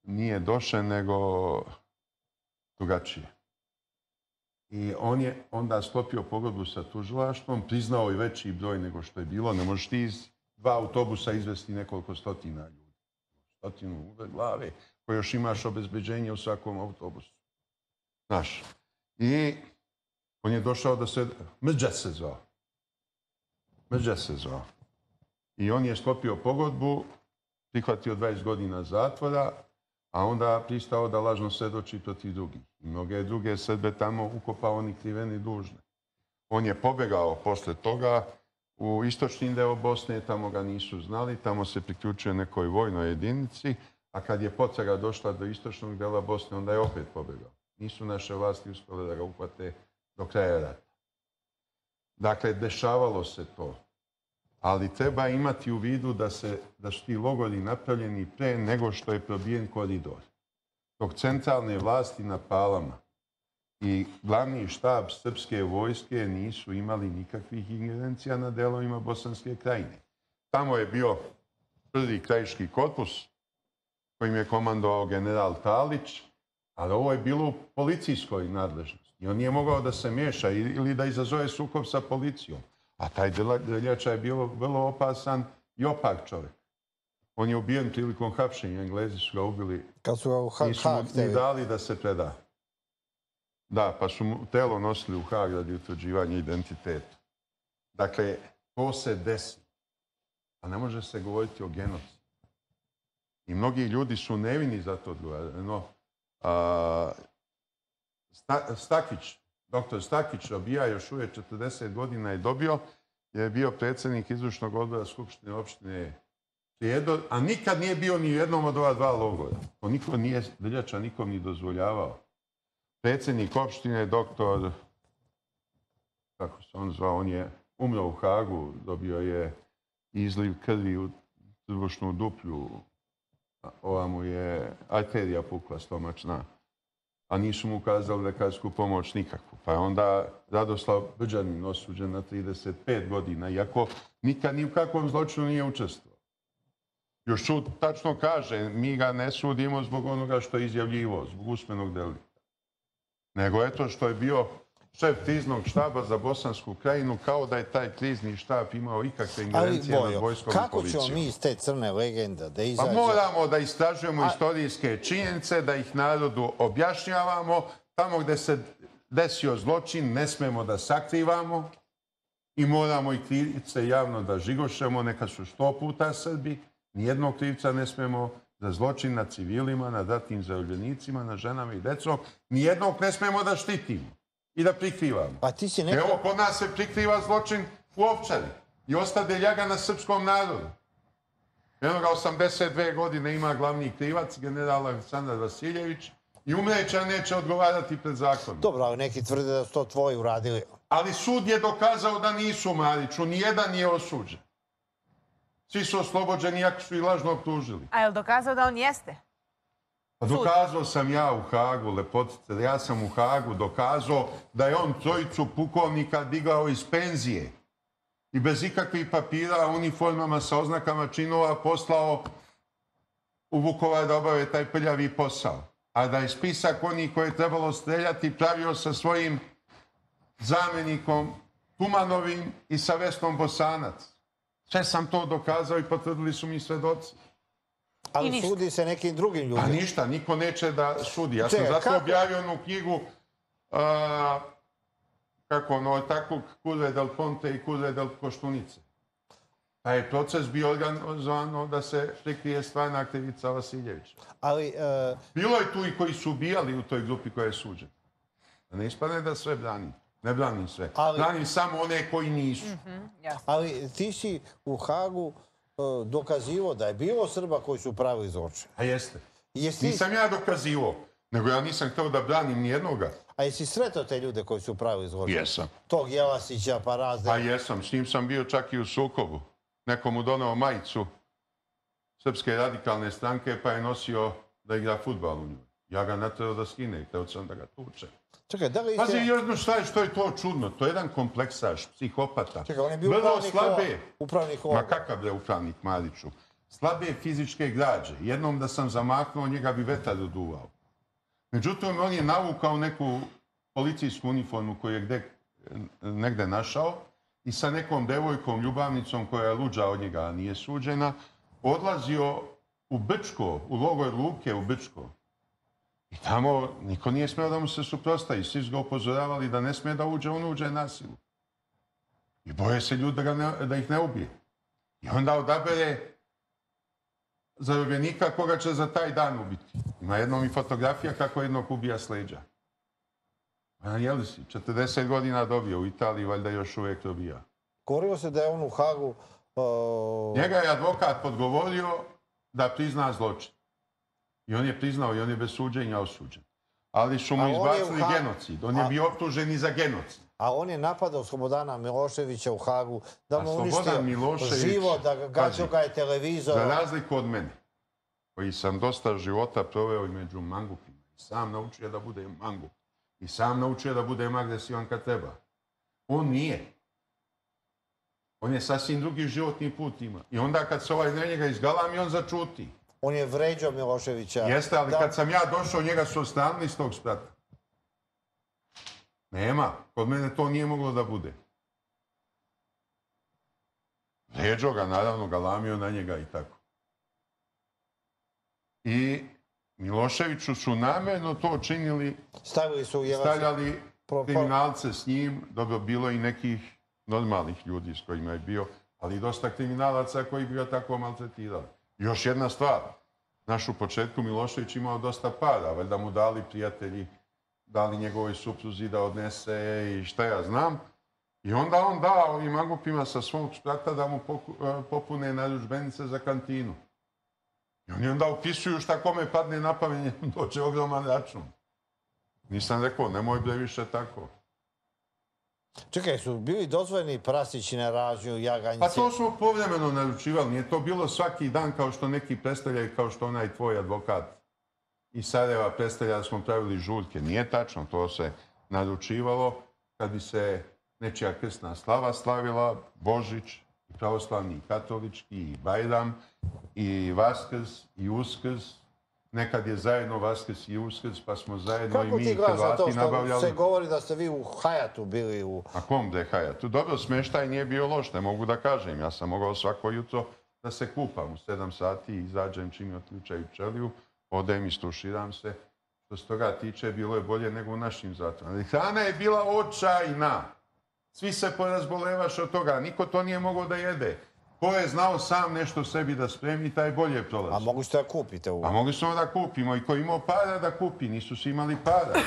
Nije došao, nego drugačije. I on je onda sklopio pogodbu sa tužilaštvom, priznao i veći broj nego što je bilo. Ne možeš ti iz dva autobusa izvesti nekoliko stotina ljudi. Stotinu uve glave, pa još imaš obezbeđenje u svakom autobusu. Znaš. I on je došao da se... Mrđa se zvao. Mrđa se zvao. I on je sklopio pogodbu, prihvatio 20 godina zatvora, a onda pristao da lažno svedoči protiv drugih. I mnoge druge Srbe tamo ukopao oni kriveni dužne. On je pobegao posle toga u istočni deo Bosne, tamo ga nisu znali, tamo se priključio nekoj vojnoj jedinici, a kad je potraga došla do istočnog dela Bosne, onda je opet pobegao. Nisu naše vlasti uspjele da ga uhvate do kraja rata. Dakle, dešavalo se to. Ali treba imati u vidu da, se, da su ti logori napravljeni pre nego što je probijen koridor. Dok centralne vlasti na Palama i glavni štab srpske vojske nisu imali nikakvih ingerencija na delovima Bosanske krajine. Tamo je bio prvi krajiški korpus kojim je komandovao general Talić, ali ovo je bilo u policijskoj nadležnosti. I on nije mogao da se miješa ili da izazove sukob sa policijom. A taj deljača je bilo vrlo opasan i opak čovjek. On je ubijen prilikom hapšenja. Englezi su ga ubili. Kad su ga u Ha- Nisu mu Haag ni dali da se preda. Da, pa su mu telo nosili u Haag radi utvrđivanja identiteta. Dakle, to se desi. A ne može se govoriti o genocidu. I mnogi ljudi su nevini za to odgovarano. A, Sta, Stakić, doktor Stakić dobija još uvijek 40 godina je dobio, je bio predsjednik izvršnog odbora Skupštine opštine Prijedor, a nikad nije bio ni u jednom od ova dva logora. To niko nije, Drljača nikom ni dozvoljavao. Predsjednik opštine doktor, kako se on zvao, on je umro u Hagu, dobio je izliv krvi u trbušnu duplju, ova mu je arterija pukla stomačna, a nisu mu ukazali lekarsku pomoć nikakvu. Pa je onda Radoslav Brđanin osuđen na 35 godina, iako nikad ni u kakvom zločinu nije učestvovao. Još sud tačno kaže, mi ga ne sudimo zbog onoga što je izjavljivo, zbog usmenog delika. Nego eto što je bio šef kriznog štaba za Bosansku krajinu, kao da je taj krizni štab imao ikakve Ali, ingerencije nad Bojo, vojskom i kako policijom. ćemo mi iz te crne legende da Pa izađemo? moramo da istražujemo A- istorijske činjenice, da ih narodu objašnjavamo. Tamo gde se desio zločin ne smemo da sakrivamo i moramo i krivice javno da žigošemo, neka su sto puta Srbi. Nijednog krivca ne smemo za zločin nad civilima, nad ratnim zarobljenicima, nad ženama i decom. Nijednog ne smemo da štitimo i da prikrivamo. Pa ti si neko... Evo, kod nas se prikriva zločin u Ovčari i ostade ljaga na srpskom narodu. Eno ga 82 godine ima glavni krivac, general Aleksandar Vasiljević, i umreće, a neće odgovarati pred zakonom. Dobro, ali neki tvrde da su to tvoji uradili. Ali sud je dokazao da nisu Mariću, nijedan nije osuđen. Svi su oslobođeni, iako su i lažno optužili. A je li dokazao da on jeste? Pa dokazao sam ja u Hagu, lepotice, ja sam u Hagu dokazao da je on trojicu pukovnika digao iz penzije i bez ikakvih papira, uniformama sa oznakama činova poslao u Vukovar da obave taj prljavi posao. A da je spisak onih koje je trebalo streljati pravio sa svojim zamenikom Tumanovim i sa Vesnom Bosanac. Sve sam to dokazao i potvrdili su mi svedoci. Ali sudi se nekim drugim Pa ljudima. ništa, niko neće da sudi. Ja sam zato kako- objavio onu knjigu a, kako ono, takvog Kuze del Ponte i Kuze del Koštunice. Pa je proces bio organizovan da se prikrije stvarna aktivica Vasiljevića. Ali, e, Bilo je tu i koji su ubijali u toj grupi koja je suđena. Da ne ispane da sve branim. Ne branim sve. Ali- Branim samo one koji nisu. Jasno. ali ti si u Hagu e, dokazivo da je bilo Srba koji su pravili zločin. A jeste. Jesi, Nisam ja dokazivo, nego ja nisam htio da branim nijednoga. a jesi sretao te ljude koji su pravili zločin? Jesam. Tog Jelasića pa razne. Pa jesam, s njim sam bio čak i u sukobu. Neko mu donao majicu Srpske radikalne stranke pa je nosio da igra futbal u njoj. Ja ga natreo da skine i htio sam da ga tuče. Čekaj, da li Pazi, ste... jedno šta je, što je to čudno? To je jedan kompleksaš, psihopata. Čekaj, on je bio Vrlo upravnik, slabe. upravnik Ma ovoga. kakav bre upravnik Mariću? Slabe fizičke građe. Jednom da sam zamaknuo, njega bi vetar doduvao. Međutim, on je navukao neku policijsku uniformu koju je gde, negde našao i sa nekom devojkom, ljubavnicom koja je luđa od njega, a nije suđena, odlazio u Brčko, u logor Luke u Brčko. I tamo niko nije smeo da mu se suprostavi. Svi su ga upozoravali da ne smije da uđe, on uđe na silu. I boje se ljudi da, ga ne, da ih ne ubije. I onda odabere zarobljenika koga će za taj dan ubiti. Ima jednom i fotografija kako jednog ubija s leđa. A jeli si, 40 godina dobio u Italiji, valjda još uvijek dobija. Govorilo se da je on u Hagu... o, Njega je advokat podgovorio da prizna zločin. I on je priznao i on je bez suđenja osuđen. Ali su mu izbacili Ha- genocid. On je A- bio optužen i za genocid. A on je napadao Slobodana Miloševića u Hagu, da mu uništio Milošević, život, da ga gađao pazi, ga je televizor. Za razliku od mene, koji sam dosta života proveo i među mangupima, i sam naučio da bude mangup, i sam naučio da bude agresivan kad treba. On nije. On je sasvim drugi životni put ima. I onda kad se ovaj na njega izgalami, on začuti. On je vređao Miloševića. Jeste, ali Da- kad sam ja došao, njega su ostranili s tog sprata. Nema. Kod mene to nije moglo da bude. Ređo ga, naravno, galamio na njega i tako. I Miloševiću su namjerno to činili, Stavili su u Jelac... stavljali kriminalce s njim, dobro, bilo i nekih normalnih ljudi s kojima je bio, ali i dosta kriminalaca koji bi ga tako maltretirali. Još jedna stvar, naš u početku Milošević imao dosta para, valjda mu dali prijatelji, dali njegovoj supruzi da odnese i šta ja znam. I onda on da ovim agupima sa svog sprata da mu poku- e, popune naručbenice za kantinu. I oni onda upisuju šta kome padne na pamet, dođe ogroman račun. Nisam rekao, nemoj bre više tako. Čekaj, su bili dozvoljeni prasići na ražnju, jaganjice? Pa to smo povremeno naručivali, nije to bilo svaki dan kao što neki predstavljaju, kao što onaj tvoj advokat iz Sarajeva predstavlja da smo pravili žurke. Nije tačno, to se naručivalo kad bi se nečija krstna slava slavila, Božić, i pravoslavni, i katolički, i Bajram, i Vaskrs, i Uskrs. Nekad je zajedno Vaskrs i Uskrs, pa smo zajedno Kako i mi ti gledaš na to Hrvati što nabavljali. se govori da ste vi u Hajatu bili u... A kom bre Hajatu? Dobro, smeštaj nije bio loš, ne mogu da kažem. Ja sam mogao svako jutro da se kupam u 7 sati izađem čim je otključaju čeliju, odem i stuširam se. Što se toga tiče, bilo je bolje nego u našim zatvorima. Hrana je bila očajna. Svi se porazbolevaš od toga. Niko to nije mogao da jede. Ko je znao sam nešto sebi da spremi, taj bolje prolazi. A mogu ste da kupite u... A mogli smo da kupimo i ko je imao para da kupi, nisu svi imali para.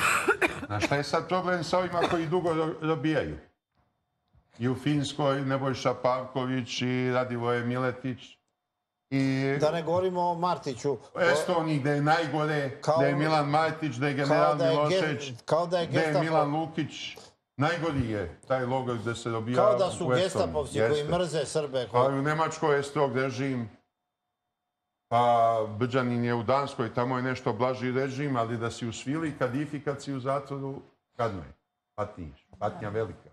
Znaš šta je sad problem sa ovima koji dugo ro- robijaju? I u Finskoj Nebojša Pavković i Radivoje Miletić. I Da ne govorimo o Martiću. u Estoniji gde je najgore, Kao- gde je Milan Martić, gde je general Kao da je, Milošević, ge, kao da je gde je. Milan Lukić. Najgori je taj logor gde se robija Kao da su gestapovci koji mrze Srbe. Pa u Nemačkoj je strog režim, pa Brđanin je u Danskoj, tamo je nešto blaži režim, ali da si u svili kadifi kad si u zatvoru, kadno je. Patniš, patnja velika.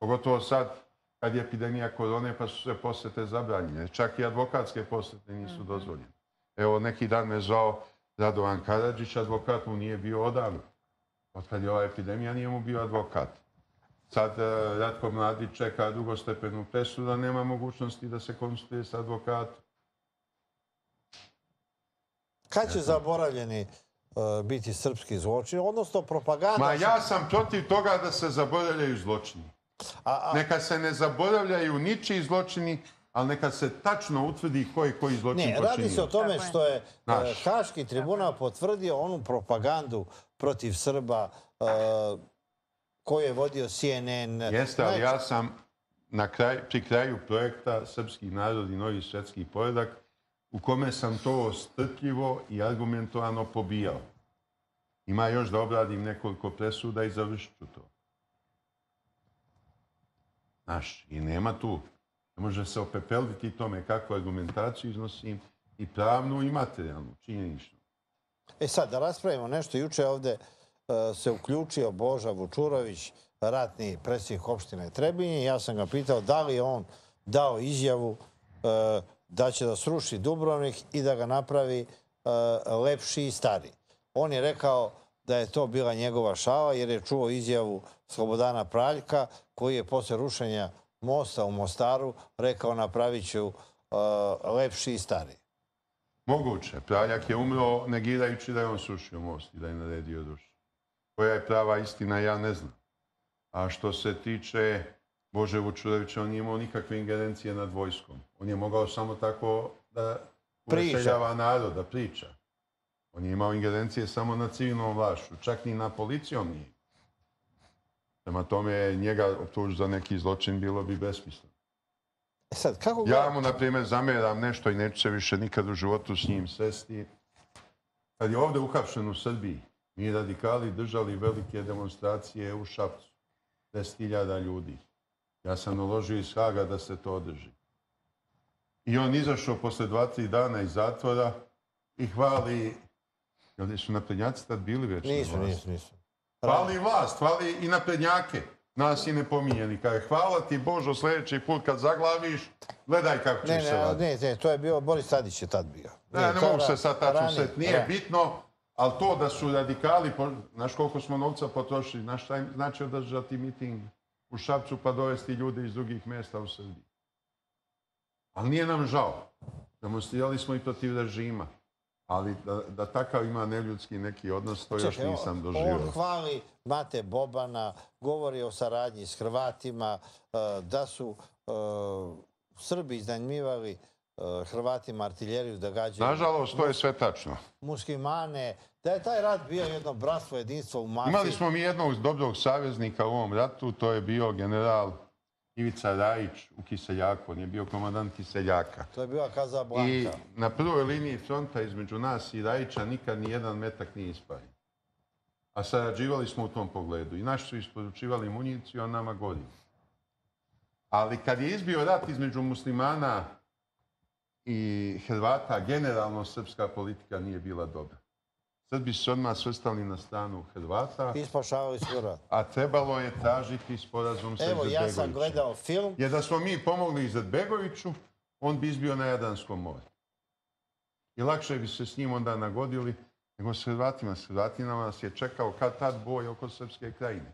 Pogotovo sad, kad je epidemija korone, pa su sve posete zabranjene. Čak i advokatske posete nisu dozvoljene. Evo, neki dan me zvao Radovan Karadžić, advokat mu nije bio odavno. Od kad je ova epidemija, nije mu bio advokat. Sad eh, Ratko Mladić čeka drugostepenu presudu, da nema mogućnosti da se konsultuje s advokatom. Kad će zaboravljeni e, biti srpski zločin, odnosno propaganda... Ma ja sam protiv toga da se zaboravljaju zločini. A, a, Neka se ne zaboravljaju ničiji zločini, ali neka se tačno utvrdi koji koji zločin Ne, počinio. radi se o tome što je e, Naš. Haški tribunal potvrdio onu propagandu protiv Srba e, koju je vodio CNN. Jeste, ali Znači, ja sam na kraj, pri kraju projekta Srpski narod i novi svjetski poredak u kome sam to strpljivo i argumentovano pobijao. Ima još da obradim nekoliko presuda i završit ću to. Znaš, i nema tu. Ne može se opepeliti tome kakvu argumentaciju iznosim i pravnu i materijalnu, činjeničnu. E sad, da raspravimo nešto. Juče ovde e, se uključio Boža Vučurović, ratni predsjednik opštine Trebinje. Ja sam ga pitao da li je on dao izjavu e, da će da sruši Dubrovnik i da ga napravi e, lepši i stari. On je rekao da je to bila njegova šala jer je čuo izjavu Slobodana Praljka koji je posle rušenja mosta u Mostaru rekao napravit ću lepši i stari. Moguće. Praljak je umro negirajući da je on srušio most i da je naredio rušenje. Koja je prava istina, ja ne znam. A što se tiče Bože Vučurevića, on nije imao nikakve ingerencije nad vojskom. On je mogao samo tako da uveseljava narod, da priča. On je imao ingerencije samo nad civilnom vlašću, čak ni na policijom nije. Prema tome, njega optužiti za neki zločin bilo bi besmisleno. E sad, kako Ja mu, na primjer, zameram nešto i neću se više nikad u životu s njim sesti. Kad je ovdje uhapšen u Srbiji, mi radikali držali velike demonstracije u Šapcu. 10.000 ljudi. Ja sam naložio iz Haga da se to održi. I on izašao posle dva, tri dana iz zatvora i hvali... Jel su naprednjaci tad bili već Nisu, nisu, nisu. Hvali vlast, hvali i naprednjake. Nas i ne pominjeni. Kaže, hvala ti Božo sljedeći put kad zaglaviš, gledaj kako ćeš se ne, vaditi. ne, ne, to je bio, Boris Tadić je tad bio. Ne, ne mogu se sad tačno set. Nije bitno, ali to da su radikali, znaš koliko smo novca potrošili, znaš šta im znači održati miting u Šapcu pa dovesti ljude iz drugih mjesta u Srbiji. Ali nije nam žao. Demonstrirali smo i protiv režima. Ali da, da takav ima neljudski neki odnos, to još Čekaj, nisam doživio. On hvali Mate Bobana, govori o saradnji s Hrvatima, e, da su e, Srbi iznajmivali e, Hrvatima artiljeriju da gađaju Nažalost, to je sve tačno. muslimane, da je taj rat bio jedno bratstvo, jedinstvo u mafiji. Imali smo mi jednog dobrog saveznika u ovom ratu, to je bio general Ivica Rajić u Kiseljaku. On je bio komandant Kiseljaka. To je bila Kaza I Blanka. na prvoj liniji fronta između nas i Rajića nikad ni jedan metak nije ispaljen. A sarađivali smo u tom pogledu. I naši su isporučivali municiju, a nama gorivo. Ali kad je izbio rat između muslimana i Hrvata, generalno srpska politika nije bila dobra. Srbi su se odmah svrstali na stranu Hrvata, I spašavali rat. a trebalo je tražiti sporazum sa Evo, ja sam Izetbegovićem. gledao film, Jer da smo mi pomogli Izetbegoviću, on bi izbio na Jadranskom moru. I lakše bi se s njim onda nagodili nego s Hrvatima. S Hrvatinama nas je čekao kad tad boj oko Srpske krajine.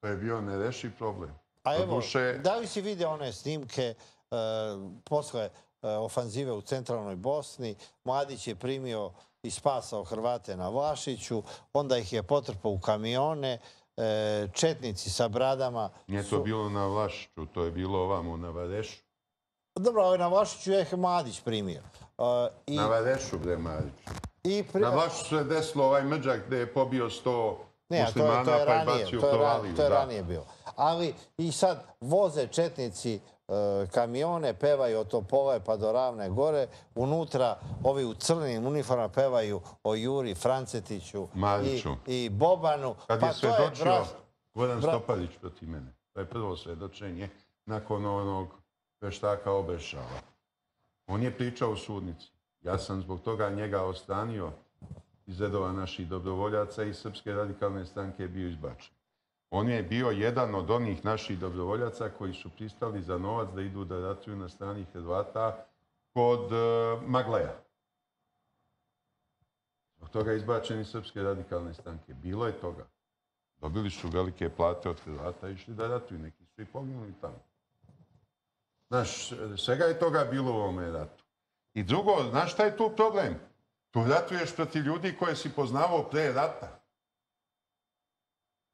To je bio nerešiv problem. a evo, da li si vidio one snimke e, posle ofanzive u centralnoj Bosni? Mladić je primio i spasao Hrvate na Vlašiću, onda ih je potrpao u kamione, e, četnici sa bradama. Nije to bilo na Vlašiću, to je bilo ovamo na Varešu. Dobro, ali na Vlašiću je Mladić primio. E, I, Na bre Marić. i pri... Na Vlašiću se desilo ovaj mrđak gde je pobio sto Ne, a to je, muslimana to je pa je ranije, bacio to je, ran- provaliju. to je ranije bilo. Ali i sad voze četnici e, kamione, pevaju od Topole pa do Ravne gore, unutra ovi u crnim uniformama pevaju o Juri Francetiću i, Mariću. i Bobanu. Kad pa je svedočio Goran brat- Stoparić protiv mene. To je prvo svedočenje nakon onog veštaka Obešava. On je pričao u sudnici. Ja sam zbog toga njega ostranio iz redova naših dobrovoljaca i Srpske radikalne stranke je bio izbačen. On je bio jedan od onih naših dobrovoljaca koji su pristali za novac da idu da ratuju na strani Hrvata kod e, Magleja. Zbog toga je izbačen iz Srpske radikalne stanke. Bilo je toga. Dobili su velike plate od Hrvata i išli da ratuju. Neki su i poginuli tamo. Znaš, svega je toga bilo u ovome ratu. I drugo, znaš šta je tu problem? Tu ratuješ protiv ljudi koje si poznavao pre rata.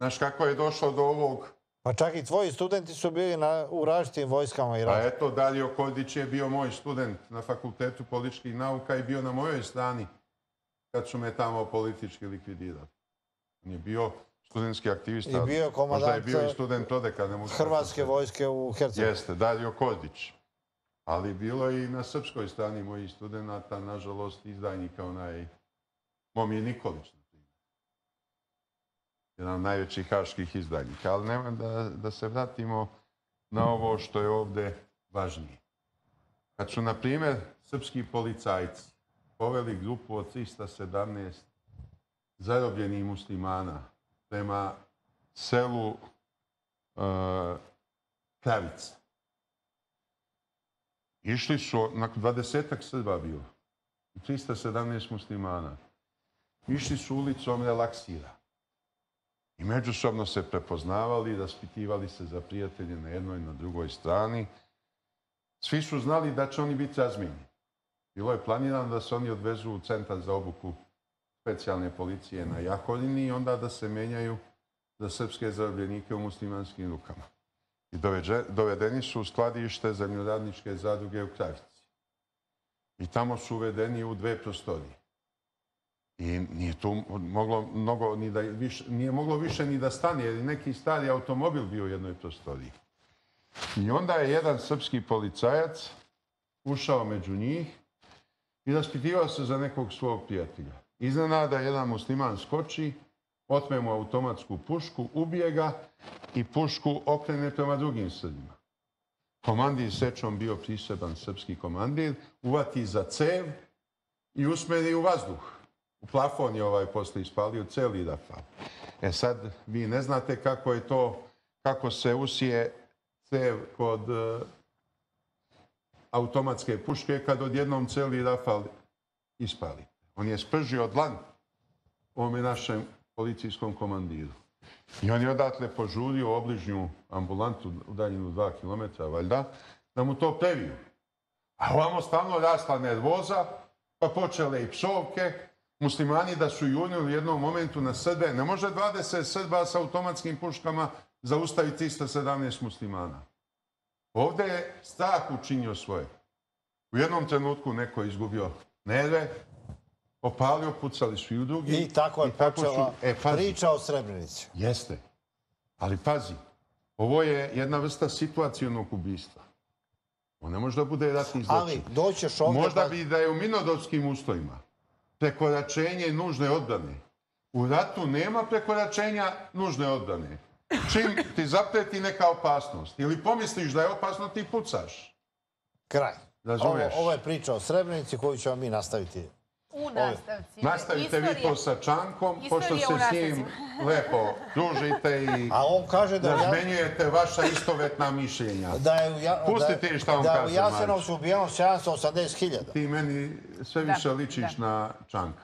Znaš kako je došlo do ovog... Pa čak i tvoji studenti su bili na, u različitim vojskama i Pa ratu. eto, Dario Kodić je bio moj student na Fakultetu političkih nauka i bio na mojoj strani kad su me tamo politički likvidirali. On je bio studentski aktivista. I bio Možda je bio i eh, student odeka. Ne mogu Hrvatske vojske u Hercegovini. Jeste, Dario Kodić. Ali bilo je i na srpskoj strani mojih studenta, nažalost, izdajnika onaj Momir Nikolić na. Jedan od najvećih haških izdajnika. Ali nema da, da se vratimo na ovo što je ovde važnije. Kad su, na primjer, srpski policajci poveli grupu od 317 zarobljenih muslimana prema selu uh, Kravica. Išli su, nakon 20 Srba bilo, 317 muslimana. Išli su ulicom relaksira. I međusobno se prepoznavali, raspitivali se za prijatelje na jednoj i na drugoj strani. Svi su znali da će oni biti razmijeni. Bilo je planirano da se oni odvezu u centar za obuku specijalne policije na Jahorini i onda da se menjaju za srpske zarobljenike u muslimanskim rukama. I dovedeni su u skladište zemljoradničke zadruge u Kravici. I tamo su uvedeni u dve prostorije. I nije tu moglo mnogo ni da više, nije moglo više ni da stane, jer je neki stari automobil bio u jednoj prostoriji. I onda je jedan srpski policajac ušao među njih i raspitivao se za nekog svog prijatelja. Iznenada jedan musliman skoči, otme mu automatsku pušku, ubije ga i pušku okrene prema drugim srdima. Komandir Sečom bio priseban srpski komandir, uvati za cev i usmeri u vazduh. U plafon je ovaj posle ispalio celi rafal. E sad, vi ne znate kako je to, kako se usije cev kod e, automatske puške kad odjednom celi rafal ispali. On je spržio dlan ovome našem policijskom komandiru. I on je odatle požurio obližnju ambulantu u daljinu 2 km, valjda, da mu to previju. A ovamo stalno rasla nervoza, pa počele i psovke, muslimani da su junili u jednom momentu na Srbe. Ne može 20 Srba sa automatskim puškama zaustaviti 317 muslimana. Ovde je strah učinio svoje. U jednom trenutku neko je izgubio nerve, opalio, pucali su i u drugi. I tako je su- počela E, pazi, priča o Srebrenici. Jeste. Ali pazi, ovo je jedna vrsta situacijonog ubistva. On ne može da bude ratni zločin. Ali doćeš ovdje... Možda pa- bi da je u minodotskim uslovima prekoračenje nužne odbrane. U ratu nema prekoračenja nužne odbrane. Čim ti zapreti neka opasnost ili pomisliš da je opasno, ti pucaš. Kraj. Ovo je priča o Srebrenici koju ćemo mi nastaviti. U nastavci. Nastavite vi to sa Čankom, pošto se s njim lepo družite i A on kaže da... ja- razmenjujete vaša istovetna mišljenja. Da je, ja, Pustite da, šta on da je u kaže, Jasenovcu ubijeno 780.000. Ti meni sve Da, više ličiš da. na Čanka.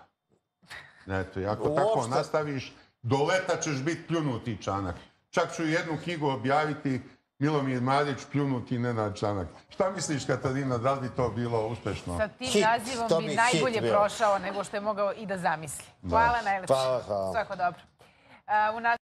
Eto, i ako Uopšte. tako nastaviš, do leta ćeš biti pljunuti Čanak. Čak ću jednu knjigu objaviti Milomir Marić pljunuti Nenad Čanak. Šta misliš, Katarina, da li bi to bilo uspešno? Sa tim Hit, nazivom bi najbolje prošao nego što je mogao i da zamisli. Hvala najlepše. Hvala, hvala. Svako dobro. A, u nas-